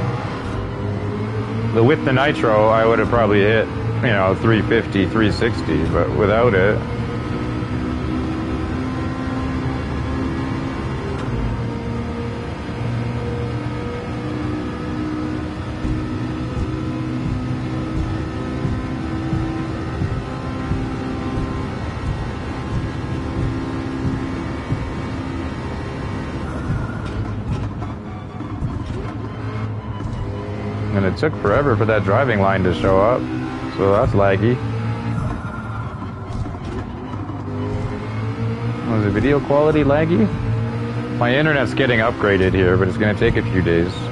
The with the nitro, I would have probably hit, you know, 350, 360, but without it, took forever for that driving line to show up, so that's laggy. Was the video quality laggy? My internet's getting upgraded here, but it's gonna take a few days.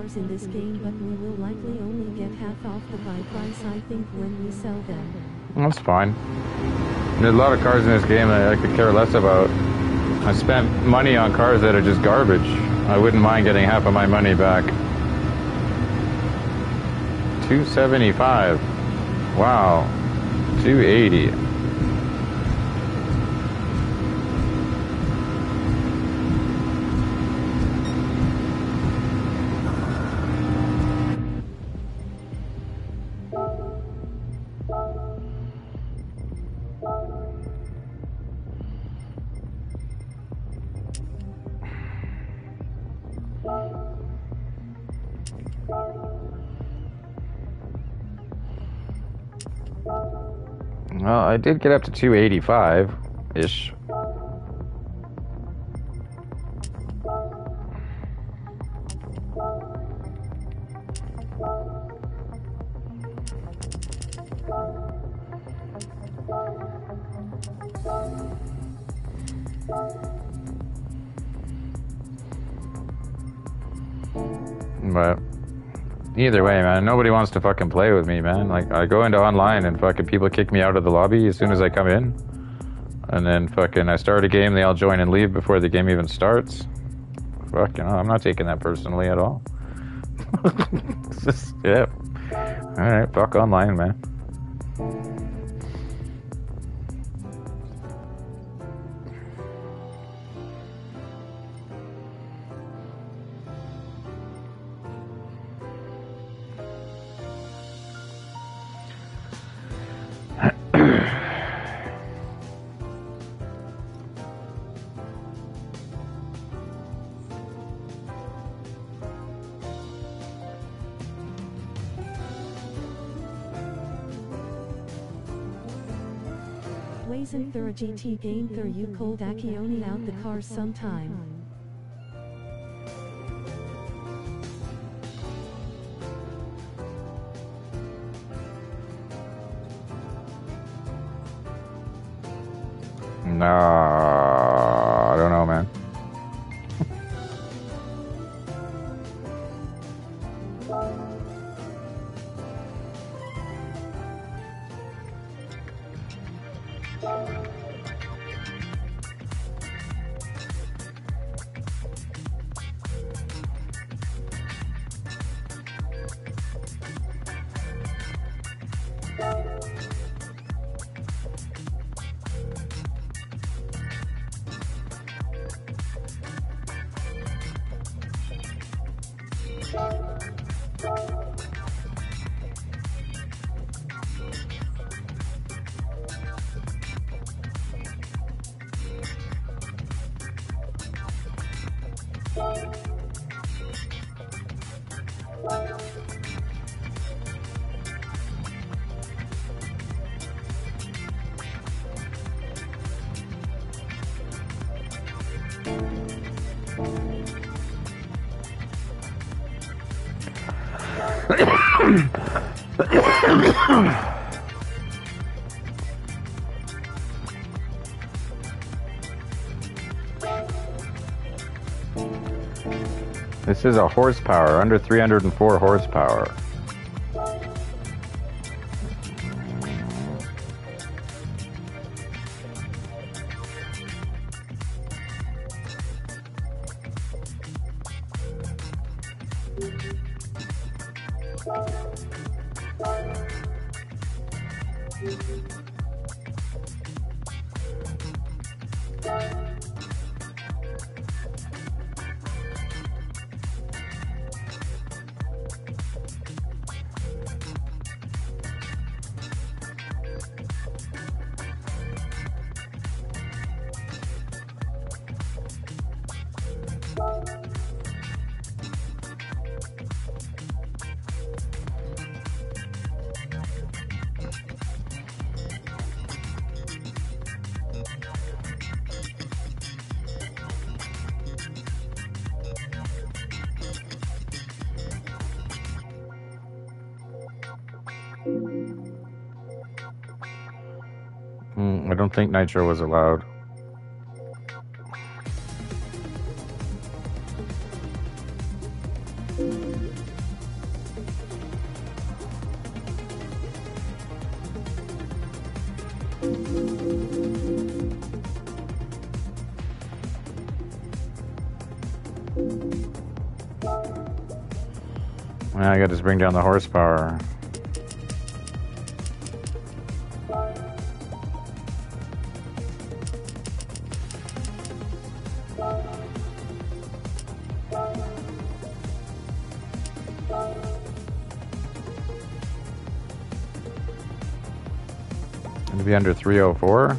Cars in this game but we will likely only get half off the buy price I think when we sell them. That's fine. There's a lot of cars in this game that I could care less about. I spent money on cars that are just garbage. I wouldn't mind getting half of my money back. 275. Wow. 280. I did get up to 285 ish. Either way, man, nobody wants to fucking play with me, man. Like I go into online and fucking people kick me out of the lobby as soon as I come in. And then fucking I start a game, they all join and leave before the game even starts. Fuck, you know, I'm not taking that personally at all. just, yeah. Alright, fuck online, man. Wasn't there a GT you called Akioni out the car sometime? This is a horsepower, under 304 horsepower. Think nitro was allowed. Yeah, I got to bring down the horsepower. Be under 304.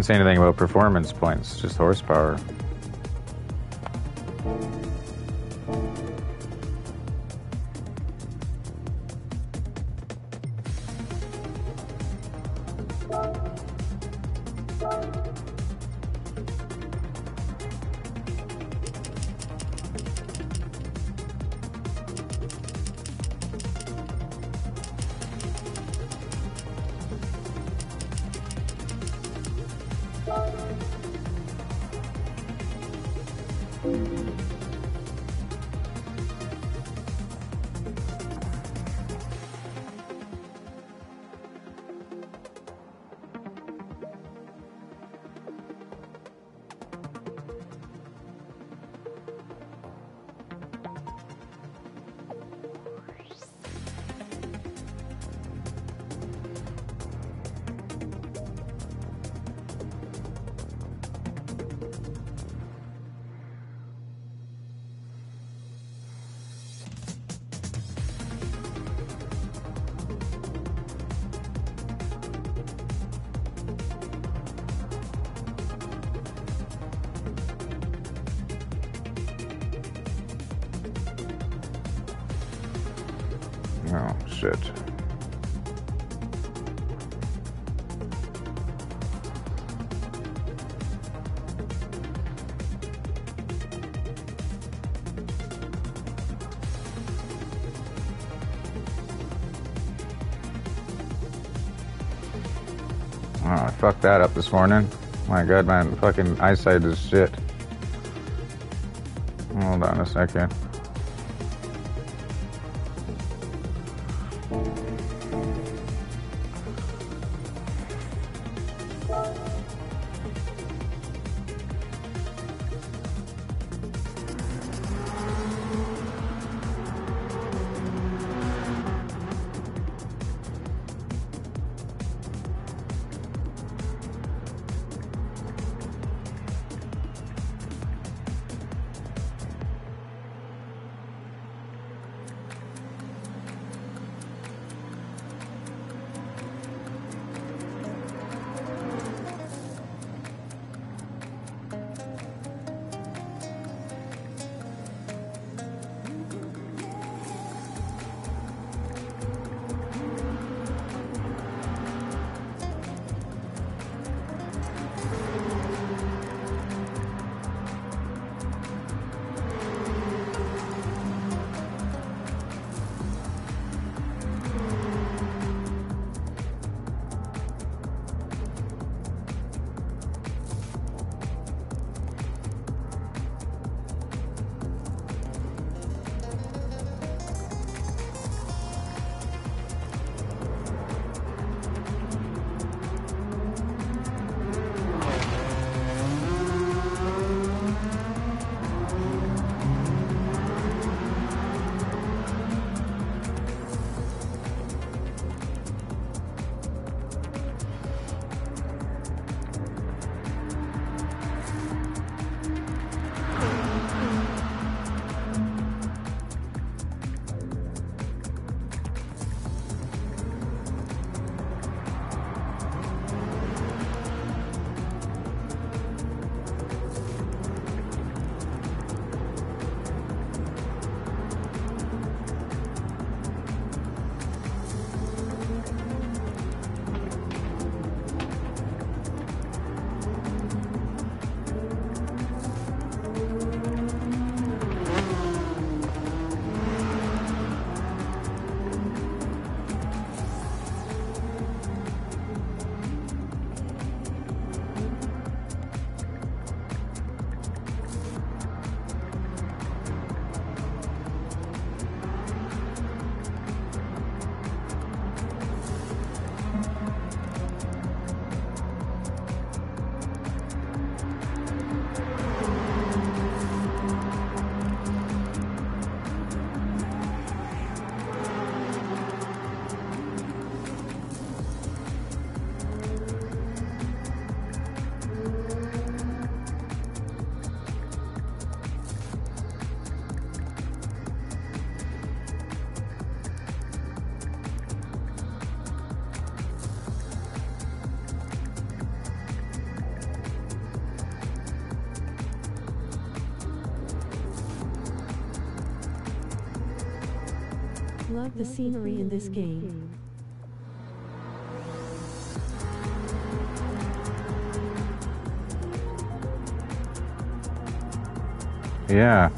Didn't say anything about performance points, just horsepower. Morning. My god, my fucking eyesight is shit. Hold on a second. Love the scenery in this game. Yeah.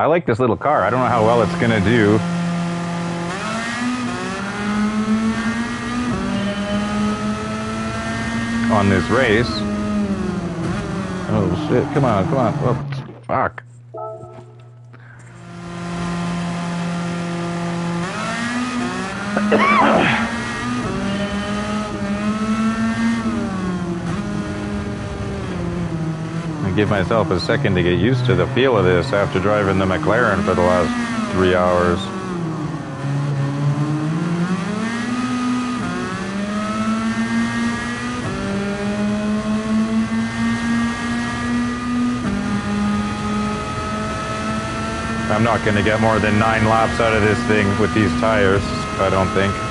I like this little car. I don't know how well it's gonna do. On this race. Oh shit, come on, come on. Oh, fuck. Give myself a second to get used to the feel of this after driving the McLaren for the last three hours. I'm not going to get more than nine laps out of this thing with these tires, I don't think.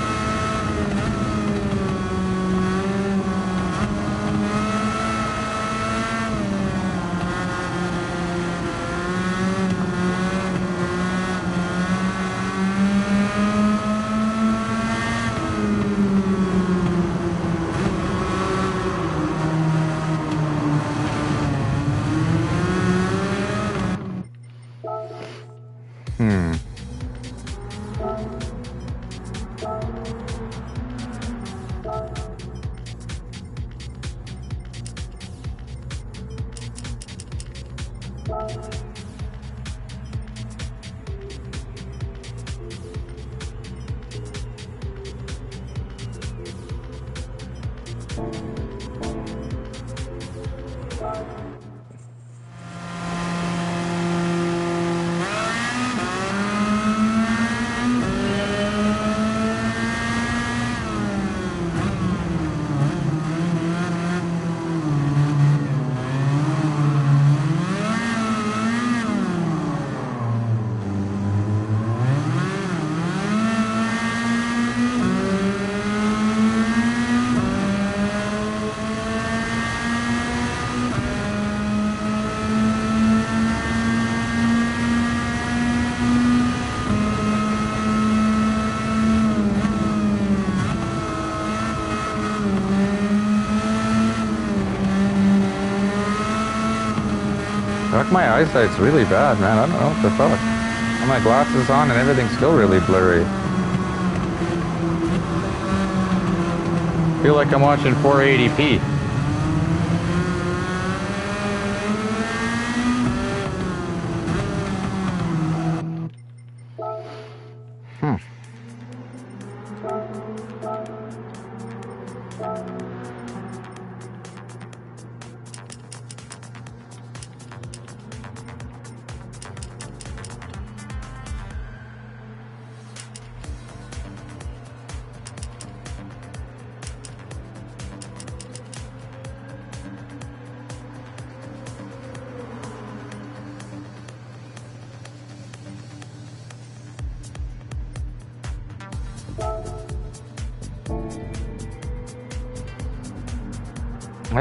My eyesight's really bad, man. I don't know what the fuck. Have my glasses on and everything's still really blurry. feel like I'm watching 480p.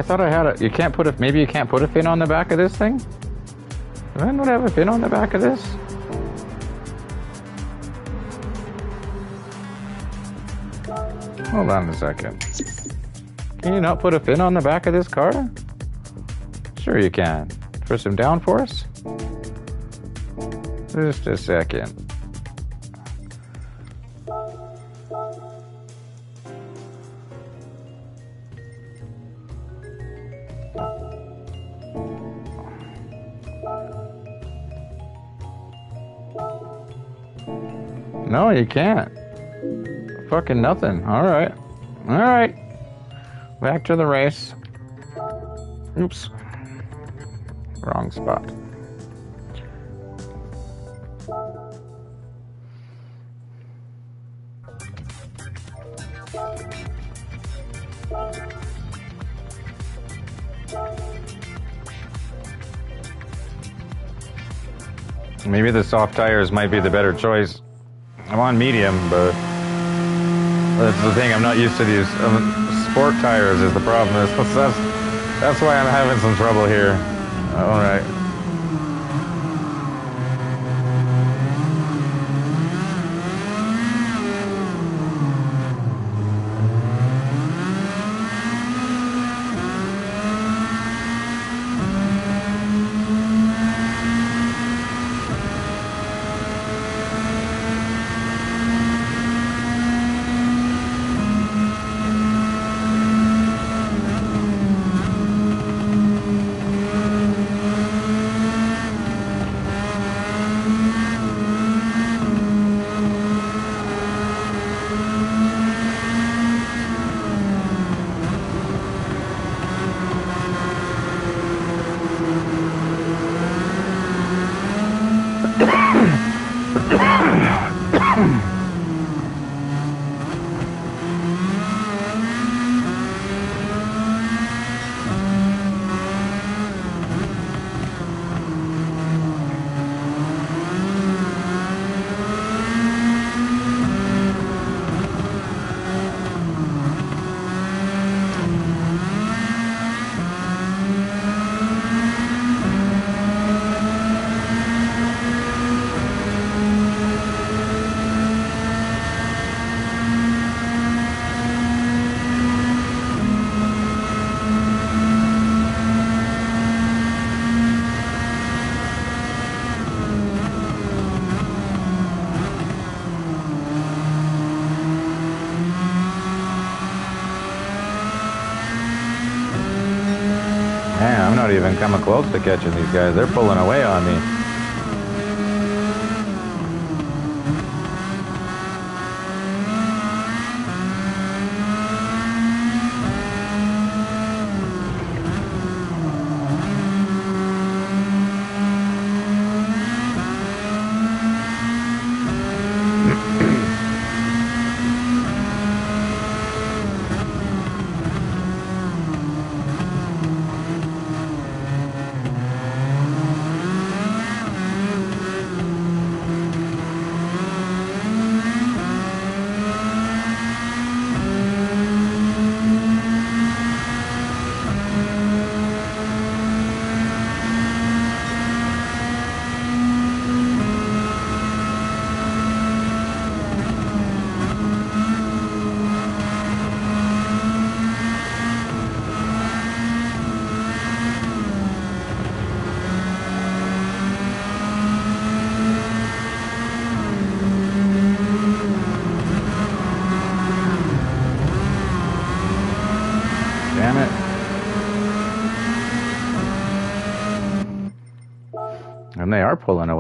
Thought I had a. You can't put a. Maybe you can't put a fin on the back of this thing. Do I not have a fin on the back of this? Hold on a second. Can you not put a fin on the back of this car? Sure you can. For some downforce? Just a second. No, you can't. Fucking nothing. Alright. Alright. Back to the race. Oops. Wrong spot. Maybe the soft tires might be the better choice. I'm on medium, but that's the thing. I'm not used to these um, sport tires. Is the problem? That's, that's that's why I'm having some trouble here. All right. not even coming close to catching these guys. They're pulling away on me. Damn it. And they are pulling away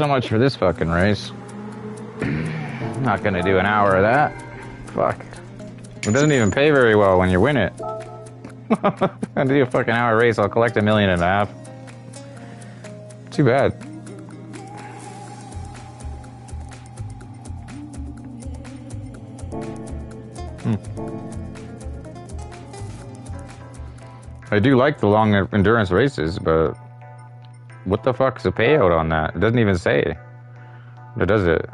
so much for this fucking race. Not gonna do an hour of that. Fuck. It doesn't even pay very well when you win it. Gonna do a fucking hour race. I'll collect a million and a half. Too bad. Hmm. I do like the long endurance races, but what the fuck's the payout on that? It doesn't even say. Or does it?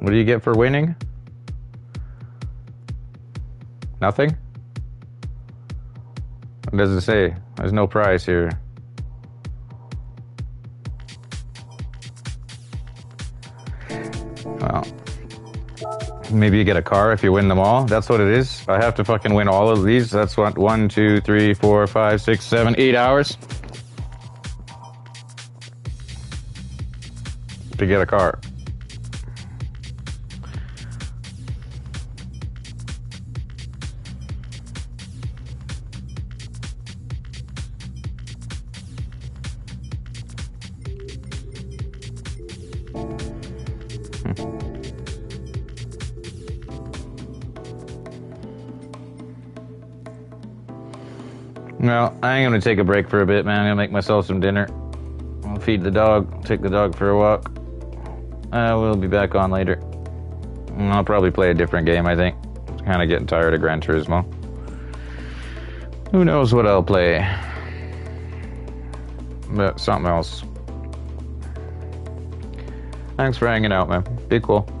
What do you get for winning? Nothing? It say? There's no prize here. Well, maybe you get a car if you win them all. That's what it is. I have to fucking win all of these. That's what one, two, three, four, five, six, seven, eight hours to get a car. I am gonna take a break for a bit, man. I'm gonna make myself some dinner. I'll feed the dog, take the dog for a walk. I will be back on later. Mm, I'll probably play a different game, I think. Kind of getting tired of Gran Turismo. Who knows what I'll play? But something else. Thanks for hanging out, man. Be cool.